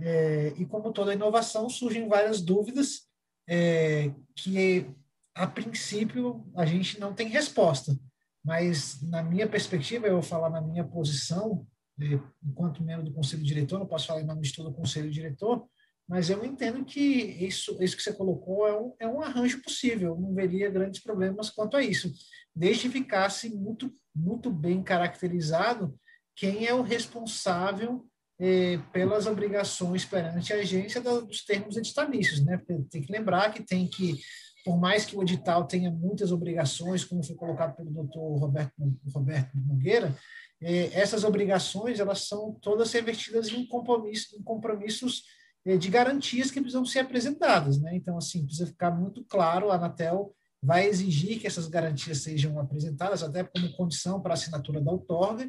B: é, e como toda inovação surgem várias dúvidas é, que a princípio, a gente não tem resposta. Mas, na minha perspectiva, eu vou falar na minha posição, eh, enquanto membro do conselho diretor, não posso falar em nome de todo o conselho diretor, mas eu entendo que isso, isso que você colocou é um, é um arranjo possível, eu não veria grandes problemas quanto a isso, desde ficasse muito, muito bem caracterizado quem é o responsável eh, pelas obrigações perante a agência dos termos editalícios, né? Tem que lembrar que tem que por mais que o edital tenha muitas obrigações, como foi colocado pelo doutor Roberto, Roberto Nogueira, é, essas obrigações elas são todas revertidas em, compromisso, em compromissos é, de garantias que precisam ser apresentadas. Né? Então, assim, precisa ficar muito claro, a Anatel vai exigir que essas garantias sejam apresentadas, até como condição para a assinatura da outorga,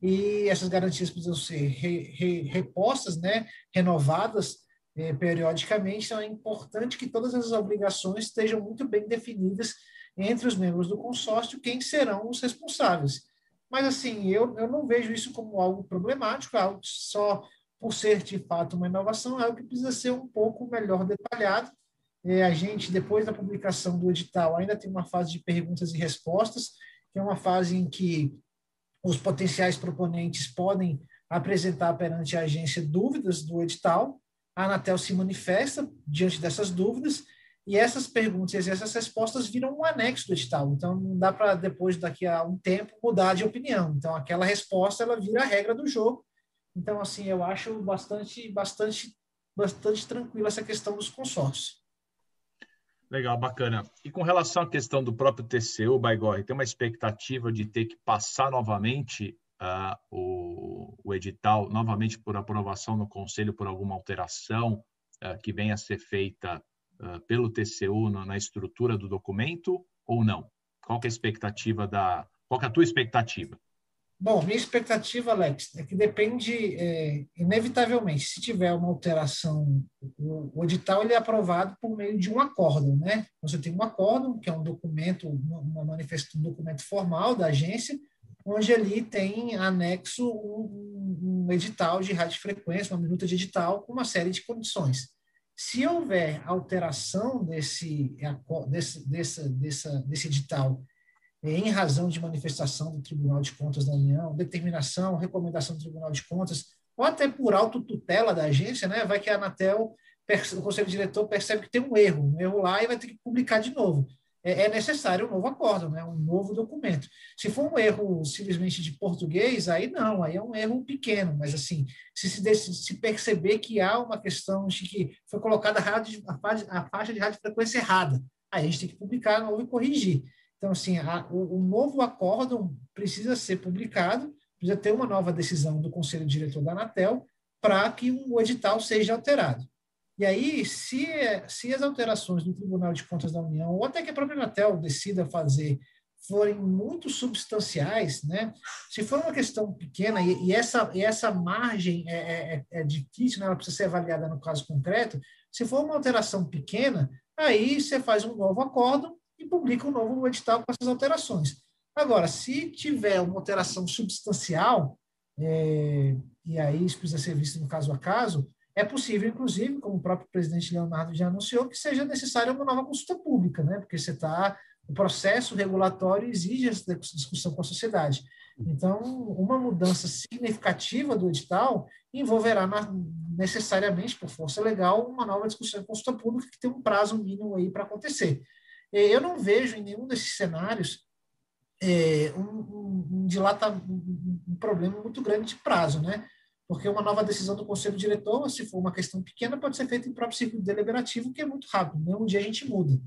B: e essas garantias precisam ser re, re, repostas, né, renovadas eh, periodicamente, então é importante que todas as obrigações estejam muito bem definidas entre os membros do consórcio, quem serão os responsáveis. Mas, assim, eu, eu não vejo isso como algo problemático, algo só por ser, de fato, uma inovação, é algo que precisa ser um pouco melhor detalhado. É, a gente, depois da publicação do edital, ainda tem uma fase de perguntas e respostas, que é uma fase em que os potenciais proponentes podem apresentar perante a agência dúvidas do edital, a Anatel se manifesta diante dessas dúvidas e essas perguntas e essas respostas viram um anexo do edital. Então, não dá para, depois, daqui a um tempo, mudar de opinião. Então, aquela resposta, ela vira a regra do jogo. Então, assim, eu acho bastante, bastante, bastante tranquila essa questão dos consórcios.
C: Legal, bacana. E com relação à questão do próprio TCU, Baigorre, tem uma expectativa de ter que passar novamente uh, o, o, edital novamente por aprovação no Conselho por alguma alteração uh, que venha a ser feita uh, pelo TCU na, na, estrutura do documento ou não? Qual é a expectativa da... Qual é a tua expectativa?
B: Bom, minha expectativa, Alex, é que depende, é, inevitavelmente, se tiver uma alteração, o, o, edital ele é aprovado por meio de um acórdão, né? Você tem um acórdão, que é um documento, uma manifesta, um documento formal da agência, onde ali tem anexo um, um edital de radiofrequência, uma minuta de edital, com uma série de condições. Se houver alteração desse, desse, desse, desse, desse edital em razão de manifestação do Tribunal de Contas da União, determinação, recomendação do Tribunal de Contas, ou até por autotutela da agência, né, vai que a Anatel, o Conselho Diretor percebe que tem um erro, um erro lá e vai ter que publicar de novo é, é necessário um novo acordo, né? um novo documento. Se for um erro simplesmente de português, aí não, aí é um erro pequeno, mas assim, se, se, se perceber que há uma questão de que foi colocada a, rádio, a, faixa, a faixa de radiofrequência errada, aí a gente tem que publicar novo e corrigir. Então, assim, a, o, o novo acordo precisa ser publicado, precisa ter uma nova decisão do Conselho Diretor da Anatel para que o edital seja alterado. E aí, se, se as alterações do Tribunal de Contas da União, ou até que a própria Anatel decida fazer, forem muito substanciais, né? se for uma questão pequena, e, e essa, e essa margem é, é, é, é difícil, né? ela precisa ser avaliada no caso concreto, se for uma alteração pequena, aí você faz um novo acordo e publica um novo edital com essas alterações. Agora, se tiver uma alteração substancial, é, e aí isso precisa ser visto no caso a caso, é possível, inclusive, como o próprio presidente Leonardo já anunciou, que seja necessária uma nova consulta pública, né? porque você está o processo regulatório exige essa discussão com a sociedade. Então, uma mudança significativa do edital envolverá necessariamente, por força legal, uma nova discussão em consulta pública que tem um prazo mínimo aí para acontecer. Eu não vejo em nenhum desses cenários é, um, um, um, dilata, um, um problema muito grande de prazo, né? Porque uma nova decisão do conselho diretor, se for uma questão pequena, pode ser feita em próprio ciclo deliberativo, que é muito rápido, né? um dia a gente muda.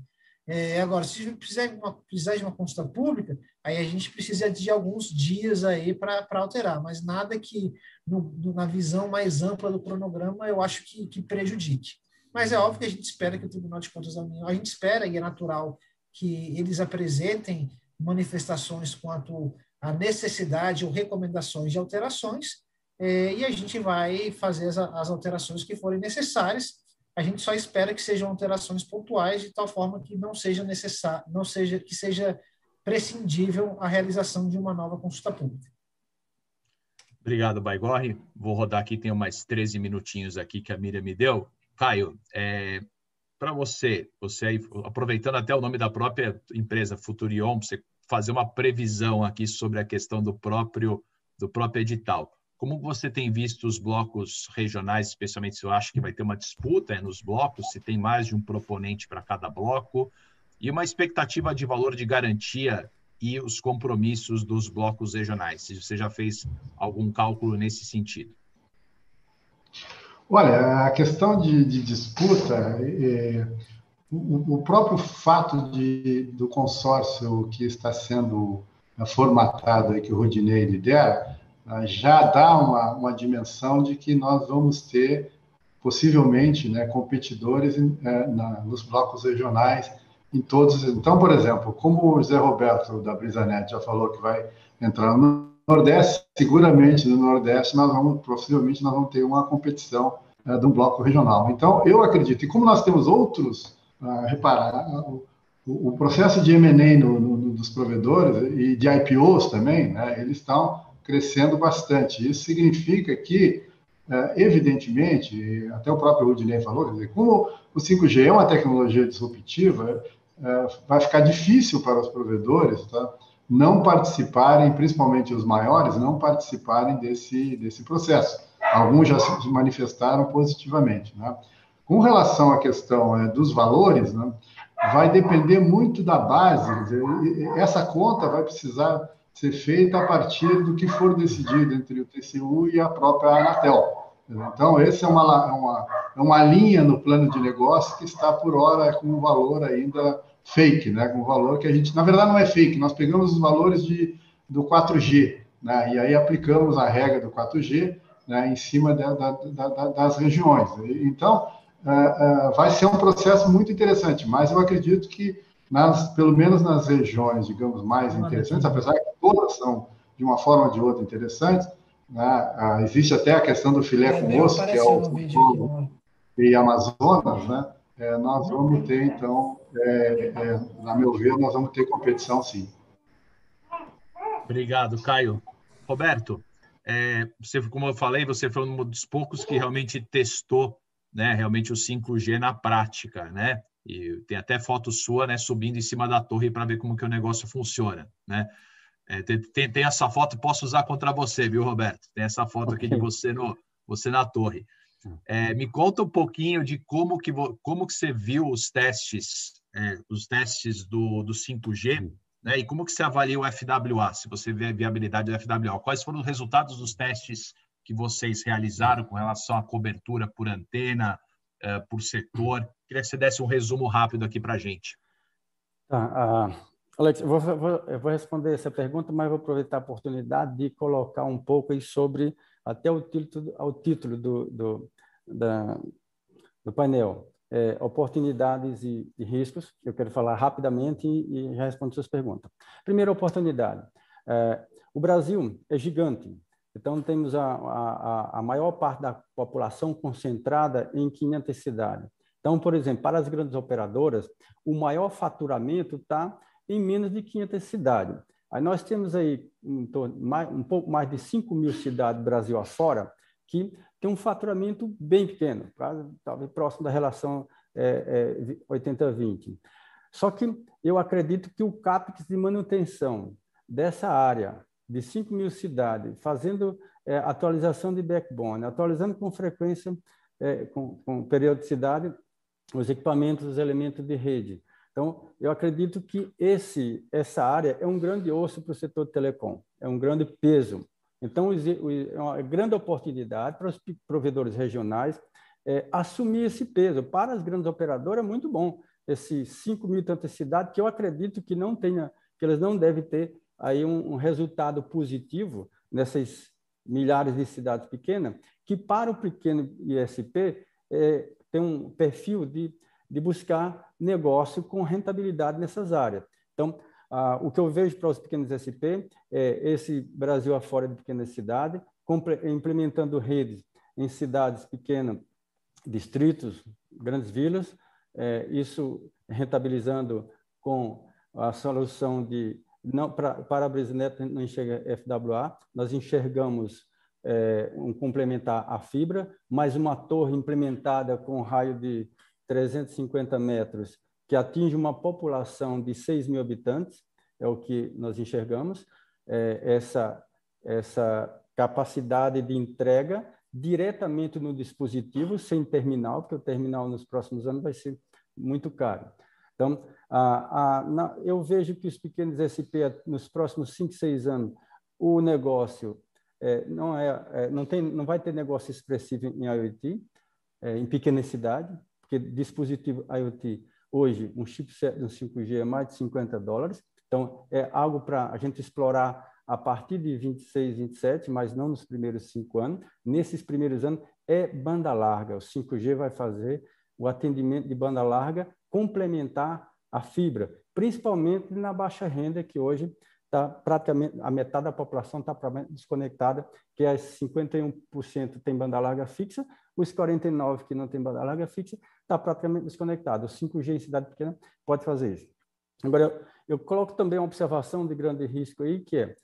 B: É, agora, se precisar de, uma, precisar de uma consulta pública, aí a gente precisa de alguns dias aí para alterar, mas nada que, no, na visão mais ampla do cronograma, eu acho que, que prejudique. Mas é óbvio que a gente espera que o Tribunal de Contas da União, a gente espera, e é natural, que eles apresentem manifestações quanto à necessidade ou recomendações de alterações, é, e a gente vai fazer as, as alterações que forem necessárias. A gente só espera que sejam alterações pontuais, de tal forma que não seja necessário, não seja que seja prescindível a realização de uma nova consulta pública.
C: Obrigado, Baigorre. Vou rodar aqui, tenho mais 13 minutinhos aqui que a Miriam me deu. Caio, é, para você, você aí, aproveitando até o nome da própria empresa Futurion, você fazer uma previsão aqui sobre a questão do próprio do próprio edital. Como você tem visto os blocos regionais, especialmente se eu acho que vai ter uma disputa é, nos blocos, se tem mais de um proponente para cada bloco, e uma expectativa de valor de garantia e os compromissos dos blocos regionais, se você já fez algum cálculo nesse sentido.
E: Olha, a questão de, de disputa, é, o, o, próprio fato de, do consórcio que está sendo formatado, e que o Rodinei lidera, já dá uma, uma dimensão de que nós vamos ter, possivelmente, né, competidores é, na, nos blocos regionais em todos. Então, por exemplo, como o José Roberto da Brisanet já falou que vai entrar no Nordeste, seguramente no Nordeste nós vamos, possivelmente nós vamos ter uma competição uh, de um bloco regional. Então, eu acredito, e como nós temos outros, uh, reparar, o, o, processo de M&A no, no, dos provedores e de IPOs também, né, eles estão crescendo bastante. Isso significa que, evidentemente, até o próprio Rudinei falou, dizer, como o 5G é uma tecnologia disruptiva, vai ficar difícil para os provedores, tá? não participarem, principalmente os maiores, não participarem desse, desse processo. Alguns já se manifestaram positivamente. Né? Com relação à questão é, dos valores, né, vai depender muito da base. Dizer, essa conta vai precisar ser feita a partir do que for decidido entre o TCU e a própria Anatel. Então, essa é uma, é uma, é uma linha no plano de negócio que está, por hora, com um valor ainda fake, né? com valor que a gente, na verdade, não é fake, nós pegamos os valores de, do 4G, né? e aí aplicamos a regra do 4G né? em cima da, da, da, das regiões. Então, uh, vai ser um processo muito interessante, mas eu acredito que, nas, pelo menos nas regiões, digamos, mais interessantes, apesar que todas são, de uma forma ou de outra, interessantes, né? uh, existe até a questão do filé é, com osso, que é o, o e Amazonas, né? É, nós vamos ter, então, é, é, na meu ver, nós vamos ter competição sim.
C: Obrigado, Caio. Roberto, é, você, como eu falei, você foi um dos poucos que realmente testou né, realmente o 5G na prática, né? E tem até foto sua, né, subindo em cima da torre para ver como que o negócio funciona, né? É, tem, tem, essa foto, posso usar contra você, viu, Roberto? Tem essa foto okay. aqui de você no você na torre. É, me conta um pouquinho de como que, como que você viu os testes, é, os testes do, do 5G, né? E como que você avalia o FWA, se você vê a viabilidade do FWA? Quais foram os resultados dos testes que vocês realizaram com relação à cobertura por antena, é, por setor? Queria que você desse um resumo rápido aqui para a gente.
F: Tá, uh, Alex, eu vou, vou, eu vou responder essa pergunta, mas vou aproveitar a oportunidade de colocar um pouco aí sobre até o título, ao título do, do, da, do painel. É, oportunidades e, e, riscos. Eu quero falar rapidamente e, e responder suas perguntas. Primeira oportunidade. É, o Brasil é gigante, então temos a, a, a maior parte da população concentrada em 500 cidades. Então, por exemplo, para as grandes operadoras, o maior faturamento está em menos de 500 cidades. Aí nós temos aí um, pouco mais de 5 mil cidades Brasil afora que tem um faturamento bem pequeno, talvez próximo da relação é, é, 80-20. Só que eu acredito que o CAPEX de manutenção dessa área de 5 mil cidades, fazendo é, atualização de backbone, atualizando com frequência, é, com, com periodicidade, os equipamentos, os elementos de rede, então, eu acredito que esse, essa área é um grande osso para o setor de telecom, é um grande peso. Então, é uma grande oportunidade para os provedores regionais é, assumir esse peso. Para as grandes operadoras é muito bom. esses 5 mil tantas cidades, que eu acredito que não tenha, que elas não devem ter aí um, um resultado positivo nessas milhares de cidades pequenas, que para o pequeno ISP é, tem um perfil de, de buscar negócio com rentabilidade nessas áreas. Então, ah, o que eu vejo para os pequenos SP é esse Brasil afora de pequenas cidades, implementando redes em cidades pequenas, distritos, grandes vilas, é, isso rentabilizando com a solução de não para para a Brisnet não enxerga FWA, nós enxergamos é, um complementar à fibra, mais uma torre implementada com raio de 350 metros que atinge uma população de 6 mil habitantes, é o que nós enxergamos, é, essa, essa capacidade de entrega diretamente no dispositivo, sem terminal, porque o terminal nos próximos anos vai ser muito caro. Então, a, a, na, eu vejo que os pequenos SP, nos próximos 5, 6 anos, o negócio é, não, é, é, não, tem, não vai ter negócio expressivo em IoT, é, em pequena cidade, porque dispositivo IoT, hoje, um chipset um 5G é mais de 50 dólares, então é algo para a gente explorar a partir de 26, 27, mas não nos primeiros cinco anos. Nesses primeiros anos é banda larga, o 5G vai fazer o atendimento de banda larga complementar a fibra, principalmente na baixa renda, que hoje está praticamente a metade da população está desconectada, que as 51% tem banda larga fixa, os 49 que não tem banda larga fixa está praticamente desconectado. O 5G em cidade pequena pode fazer isso. Agora, eu, coloco também uma observação de grande risco aí, que é,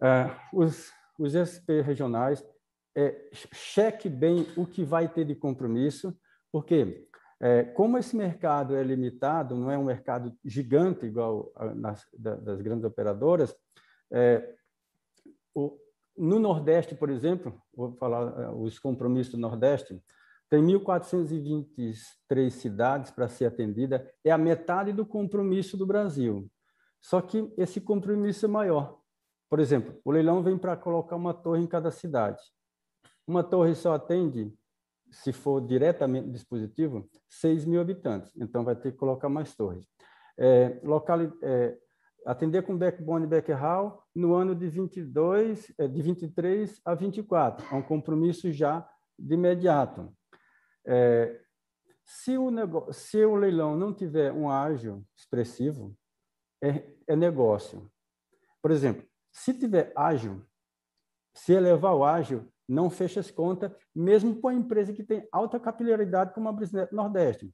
F: é os, os SP regionais, é, cheque bem o que vai ter de compromisso, porque é, como esse mercado é limitado, não é um mercado gigante igual a, nas, da, das grandes operadoras, é, o, no Nordeste, por exemplo, vou falar é, os compromissos do Nordeste, tem 1.423 cidades para ser atendida, é a metade do compromisso do Brasil. Só que esse compromisso é maior. Por exemplo, o leilão vem para colocar uma torre em cada cidade. Uma torre só atende se for diretamente dispositivo, 6 mil habitantes. Então, vai ter que colocar mais torres. É, local, é, atender com backbone e backhaul no ano de 22, é, de 23 a 24. É um compromisso já de imediato. É, se, o se o leilão não tiver um ágio expressivo, é, é negócio. Por exemplo, se tiver ágil, se elevar o ágil, não fecha as contas, mesmo com a empresa que tem alta capilaridade, como a Brisnet Nordeste.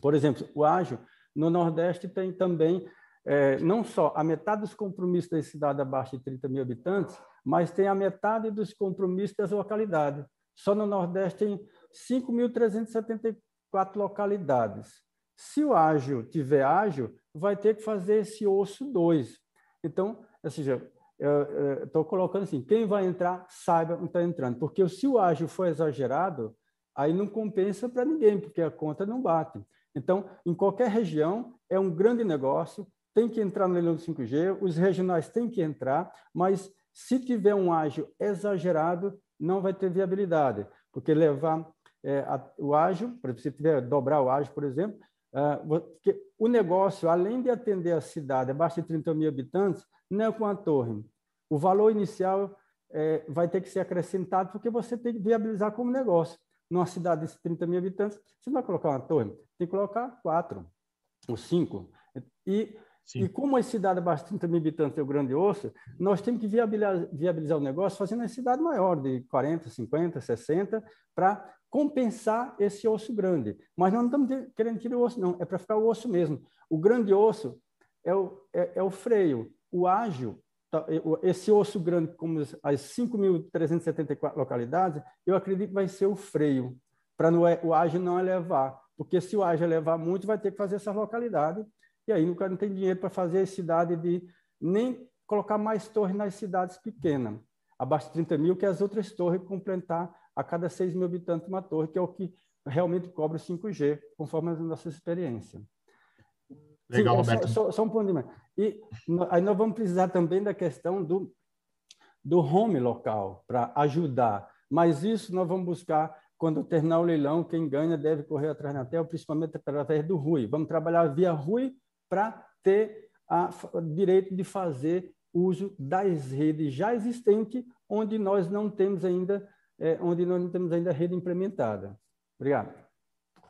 F: Por exemplo, o Ágil, no Nordeste, tem também é, não só a metade dos compromissos da cidade abaixo de 30 mil habitantes, mas tem a metade dos compromissos das localidades. Só no Nordeste tem 5.374 localidades. Se o ágil tiver ágil, vai ter que fazer esse osso 2. Então, ou seja, estou colocando assim, quem vai entrar, saiba onde está entrando. Porque se o ágil for exagerado, aí não compensa para ninguém, porque a conta não bate. Então, em qualquer região, é um grande negócio, tem que entrar no leilão do 5G, os regionais têm que entrar, mas se tiver um ágil exagerado, não vai ter viabilidade, porque levar é, a, o exemplo, se tiver dobrar o ágil, por exemplo, uh, o negócio, além de atender a cidade abaixo de 30 mil habitantes, não é com a torre. O valor inicial é, vai ter que ser acrescentado porque você tem que viabilizar como negócio. Numa cidade de 30 mil habitantes, você não vai colocar uma torre, tem que colocar quatro ou cinco. E, e como a cidade abaixo de 30 mil habitantes é o grande osso, nós temos que viabilizar, viabilizar o negócio fazendo uma cidade maior, de 40, 50, 60, para compensar esse osso grande. Mas não estamos querendo tirar o osso, não, é para ficar o osso mesmo. O grande osso é o, é, é o freio, o ágil, tá, esse osso grande, como as 5.374 localidades, eu acredito que vai ser o freio, para o ágil não elevar. Porque se o ágil elevar muito, vai ter que fazer essa localidade, e aí o cara não tem dinheiro para fazer a cidade de nem colocar mais torres nas cidades pequenas, abaixo de 30 mil, que as outras torres complementar a cada 6 mil habitantes uma torre, que é o que realmente cobra o 5G, conforme a nossa experiência. Legal, Sim, Roberto. Só, só, só, um ponto mais. E aí nós vamos precisar também da questão do, do home local para ajudar. Mas isso nós vamos buscar quando terminar o leilão, quem ganha deve correr atrás da Anatel, principalmente através do RUI. Vamos trabalhar via RUI para ter o direito de fazer uso das redes já existentes, onde nós não temos ainda, é, onde nós não temos ainda rede implementada. Obrigado.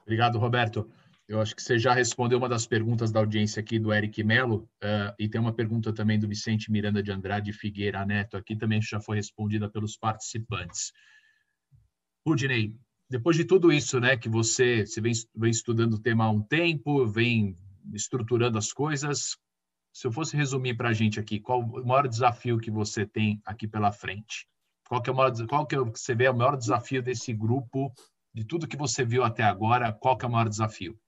C: Obrigado, Roberto. Eu acho que você já respondeu uma das perguntas da audiência aqui do Eric Melo, uh, e tem uma pergunta também do Vicente Miranda de Andrade Figueira Neto aqui, também já foi respondida pelos participantes. Rudney, depois de tudo isso, né, que você, você vem, vem estudando o tema há um tempo, vem estruturando as coisas, se eu fosse resumir para a gente aqui, qual o maior desafio que você tem aqui pela frente? Qual que é o maior, qual que é, você vê o maior desafio desse grupo, de tudo que você viu até agora, qual que é o maior desafio?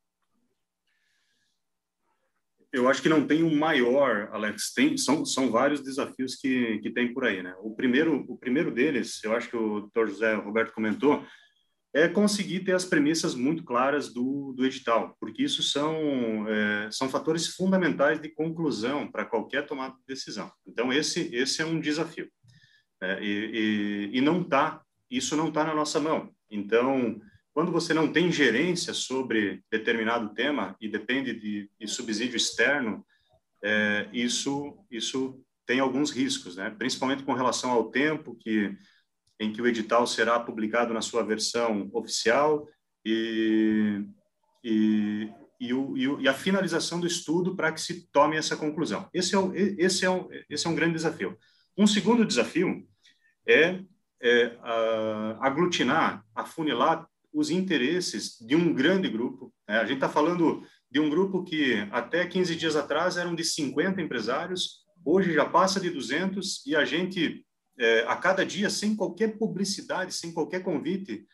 G: eu acho que não tem um maior, Alex. Tem, são, são vários desafios que, que tem por aí, né? O primeiro, o primeiro deles, eu acho que o doutor José Roberto comentou, é conseguir ter as premissas muito claras do, do edital, porque isso são, é, são fatores fundamentais de conclusão para qualquer tomada de decisão. Então, esse, esse é um desafio. É, e, e, e não tá, isso não está na nossa mão. Então, quando você não tem gerência sobre determinado tema e depende de, de subsídio externo, é, isso, isso tem alguns riscos, né? principalmente com relação ao tempo que, em que o edital será publicado na sua versão oficial e, e, e, o, e a finalização do estudo para que se tome essa conclusão. Esse é, o, esse, é o, esse é um grande desafio. Um segundo desafio é, é aglutinar, afunilar os interesses de um grande grupo. Né? A gente está falando de um grupo que até 15 dias atrás eram de 50 empresários, hoje já passa de 200 e a gente, é, a cada dia, sem qualquer publicidade, sem qualquer convite,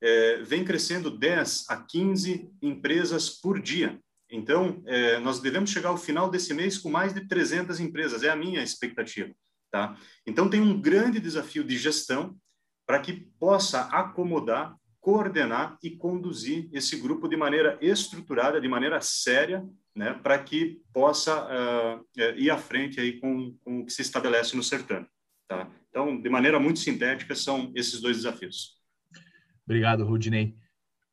G: é, vem crescendo 10 a 15 empresas por dia. Então, é, nós devemos chegar ao final desse mês com mais de 300 empresas, é a minha expectativa. Tá? Então, tem um grande desafio de gestão para que possa acomodar coordenar e conduzir esse grupo de maneira estruturada, de maneira séria, né, para que possa uh, ir à frente aí com, com, o que se estabelece no certame. Tá? Então, de maneira muito sintética, são esses dois desafios.
C: Obrigado, Rudinei.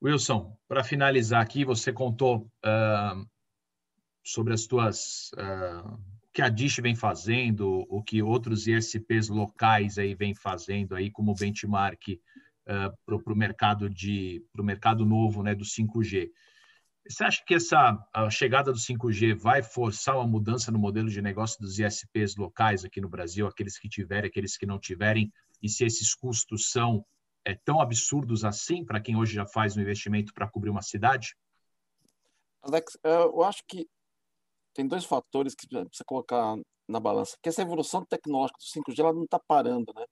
C: Wilson, para finalizar aqui, você contou uh, sobre as tuas uh, o que a Dish vem fazendo, o que outros ISPs locais aí vem fazendo aí como benchmark uh, para o mercado de para o mercado novo né, do 5G. Você acha que essa chegada do 5G vai forçar uma mudança no modelo de negócio dos ISPs locais aqui no Brasil, aqueles que tiverem, aqueles que não tiverem, e se esses custos são é, tão absurdos assim para quem hoje já faz um investimento para cobrir uma cidade?
D: Alex, eu acho que tem dois fatores que precisa colocar na balança, que essa evolução tecnológica do 5G ela não está parando, né?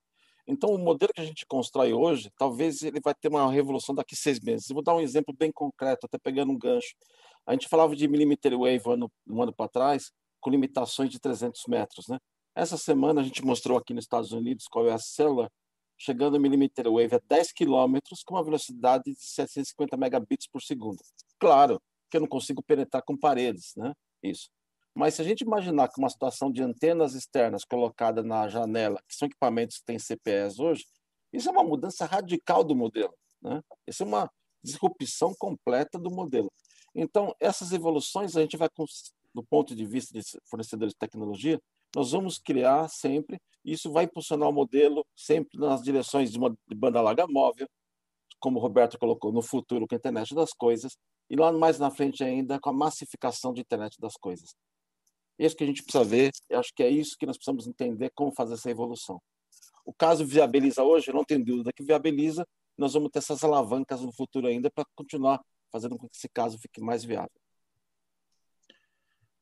D: Então, o modelo que a gente constrói hoje, talvez ele vai ter uma revolução daqui a seis meses. Eu vou dar um exemplo bem concreto, até pegando um gancho. A gente falava de millimeter wave ano, um ano para trás, com limitações de 300 metros. Né? Essa semana a gente mostrou aqui nos Estados Unidos qual é a célula, chegando a millimeter wave a 10 quilômetros com uma velocidade de 750 megabits por segundo. Claro que eu não consigo penetrar com paredes, né? Isso. Mas se a gente imaginar que uma situação de antenas externas colocadas na janela, que são equipamentos que têm CPS hoje, isso é uma mudança radical do modelo. Né? Isso é uma disrupção completa do modelo. Então, essas evoluções, a gente vai, do ponto de vista de fornecedores de tecnologia, nós vamos criar sempre, isso vai impulsionar o modelo sempre nas direções de uma de banda larga móvel, como o Roberto colocou, no futuro com a internet das coisas, e lá mais na frente ainda com a massificação de internet das coisas. Isso que a gente precisa ver, eu acho que é isso que nós precisamos entender como fazer essa evolução. O caso viabiliza hoje, não tenho dúvida que viabiliza, nós vamos ter essas alavancas no futuro ainda para continuar fazendo com que esse caso fique mais viável.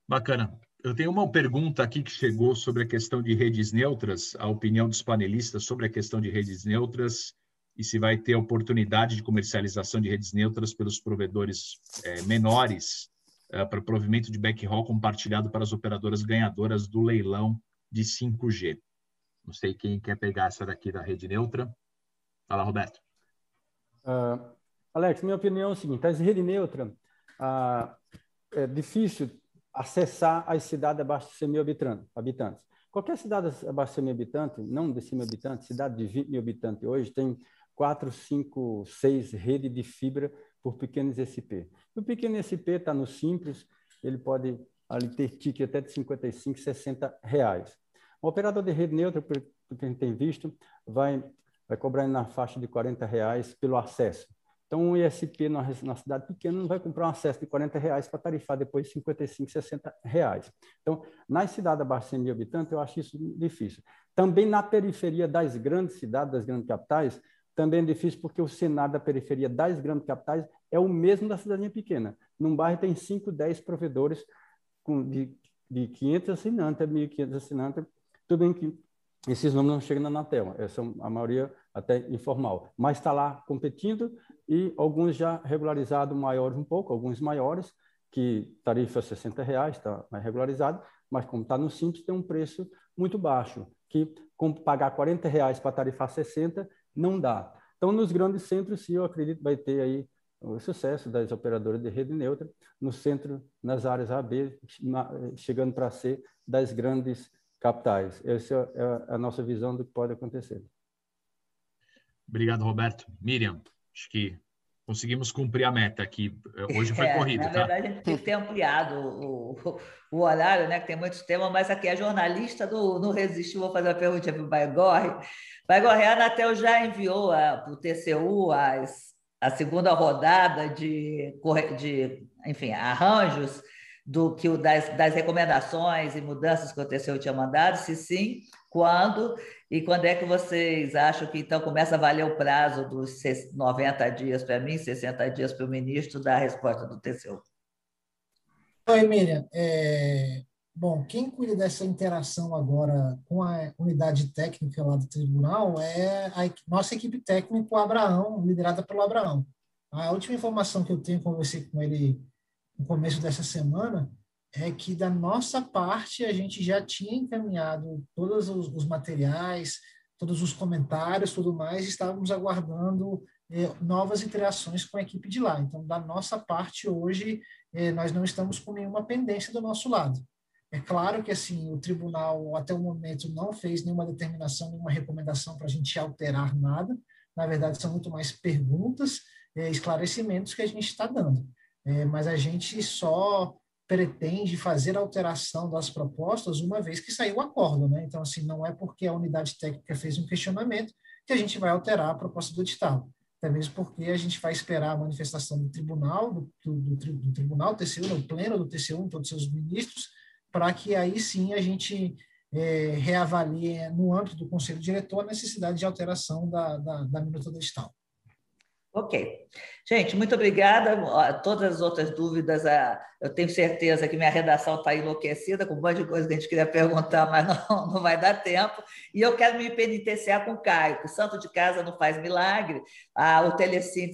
C: Bacana. Eu tenho uma pergunta aqui que chegou sobre a questão de redes neutras, a opinião dos panelistas sobre a questão de redes neutras e se vai ter oportunidade de comercialização de redes neutras pelos provedores é, menores uh, para provimento de backhaul compartilhado para as operadoras ganhadoras do leilão de 5G. Não sei quem quer pegar essa daqui da rede neutra. Fala, Roberto.
F: Uh, Alex, minha opinião é o seguinte: a rede neutra uh, é difícil acessar as cidades abaixo de 100 mil habitantes. Qualquer cidade abaixo de 100 mil habitantes, não de 100 mil habitantes, cidade de 20 mil habitantes hoje, tem 4, 5, 6 redes de fibra por pequenos SP. O pequeno SP está no simples, ele pode ali ter ticket até de 55, 60 reais. O operador de rede neutra, pelo que a gente tem visto, vai, vai cobrar na faixa de 40 reais pelo acesso. Então, um ISP na, na cidade pequena não vai comprar um acesso de 40 reais para tarifar depois 55, 60 reais. Então, nas cidades abaixo de 100 mil habitantes, eu acho isso difícil. Também na periferia das grandes cidades, das grandes capitais, também é difícil porque o cenário da periferia das grandes capitais é o mesmo da cidadinha pequena. Num bairro tem 5, 10 provedores com, de, de 500 assinantes, 1.500 assinantes, tudo bem que esses números não chegam na Anatel, é a maioria até informal, mas está lá competindo e alguns já regularizados maiores um pouco, alguns maiores, que tarifa 60 reais, está mais regularizado, mas como está no Simples, tem um preço muito baixo, que com pagar 40 reais para tarifar 60, não dá. Então, nos grandes centros, sim, eu acredito vai ter aí o sucesso das operadoras de rede neutra no centro, nas áreas AB, chegando para ser das grandes capitais. Essa é a nossa visão do que pode acontecer.
C: Obrigado, Roberto. Miriam, acho que conseguimos cumprir a meta aqui. Hoje foi é, corrido.
A: Na
C: tá?
A: verdade, a gente tem que ter ampliado o, o, horário, né? Que tem muitos temas, mas aqui a jornalista do Não Resistiu, vou fazer uma pergunta para o Baigorre. Baigorre, a Anatel já enviou para o TCU as, a segunda rodada de, de enfim, arranjos do que o das, das recomendações e mudanças que o TCU tinha mandado? Se sim, quando? E quando é que vocês acham que então começa a valer o prazo dos 90 dias para mim, 60 dias para o ministro da resposta do TCU?
B: Oi, Miriam. É... Bom, quem cuida dessa interação agora com a unidade técnica lá do tribunal é a nossa equipe técnica, o Abraão, liderada pelo Abraão. A última informação que eu tenho, conversei com ele no começo dessa semana, é que da nossa parte a gente já tinha encaminhado todos os, os materiais, todos os comentários, tudo mais, estávamos aguardando eh, novas interações com a equipe de lá. Então, da nossa parte hoje, eh, nós não estamos com nenhuma pendência do nosso lado. É claro que assim o tribunal até o momento não fez nenhuma determinação, nenhuma recomendação para a gente alterar nada. Na verdade, são muito mais perguntas, eh, esclarecimentos que a gente está dando é, mas a gente só pretende fazer alteração das propostas uma vez que saiu o acordo, né? Então, assim, não é porque a unidade técnica fez um questionamento que a gente vai alterar a proposta do edital. Até mesmo porque a gente vai esperar a manifestação do tribunal, do, do, do tribunal TCU, no pleno do TCU, todos os seus ministros, para que aí sim a gente é, reavalie no âmbito do conselho diretor a necessidade de alteração da, da, da minuta do edital.
A: Ok. Gente, muito obrigada. Todas as outras dúvidas, eu tenho certeza que minha redação está enlouquecida com um monte de coisa que a gente queria perguntar, mas [LAUGHS] não, não vai dar tempo. E eu quero me penitenciar com o Caio, que santo de casa não faz milagre. A, o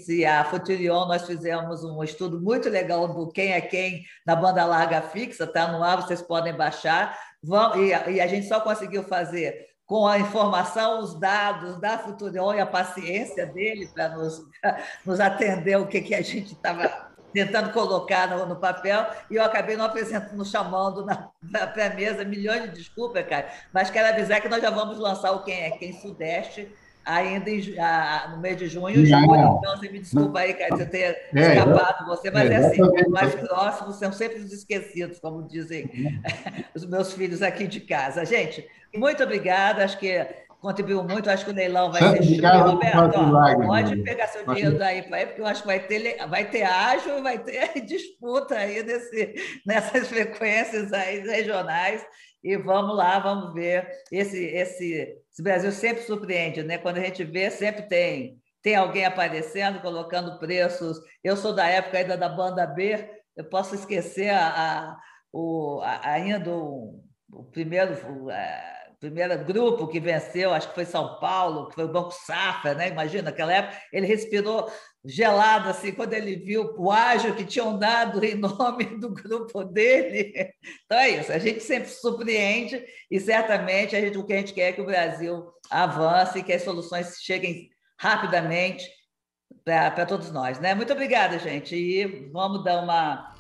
A: e a Futurion, nós fizemos um estudo muito legal do quem é quem na banda larga fixa, está no ar, vocês podem baixar. Vão, e, e a gente só conseguiu fazer com a informação, os dados da Futurion e a paciência dele para nos, [LAUGHS] nos atender o que, que a gente estava tentando colocar no, no, papel, e eu acabei não apresentando, chamando na, [LAUGHS] a mesa, milhões de desculpas, cara, mas quero avisar que nós já vamos lançar o Quem é Quem Sudeste ainda em, a, no mês de junho, julho, então você me desculpa aí, cara, você ter é, escapado você, mas é, assim, os mais próximos são sempre os esquecidos, como dizem [LAUGHS] os meus filhos aqui de casa. Gente, muito obrigada, acho que contribuiu muito, acho que o leilão vai ser chique. Roberto, ó, pode pegar seu dinheiro daí para aí, porque eu acho que vai ter, vai ter ágio, vai ter [LAUGHS] disputa aí nesse, nessas frequências aí regionais, e vamos lá, vamos ver. Esse, esse, esse Brasil sempre surpreende, né? Quando a gente vê, sempre tem, tem alguém aparecendo, colocando preços. Eu sou da época ainda da banda B, eu posso esquecer a, a, o, a, ainda o, o primeiro. O, a, primeiro grupo que venceu, acho que foi São Paulo, que foi o Banco Safra, né? Imagina, naquela época, ele respirou gelado assim quando ele viu o ágio que tinham dado em nome do grupo dele. Então é isso, a gente sempre surpreende e certamente a gente, o que a gente quer é que o Brasil avance e que as soluções cheguem rapidamente para todos nós. Né? Muito obrigada, gente. E vamos dar uma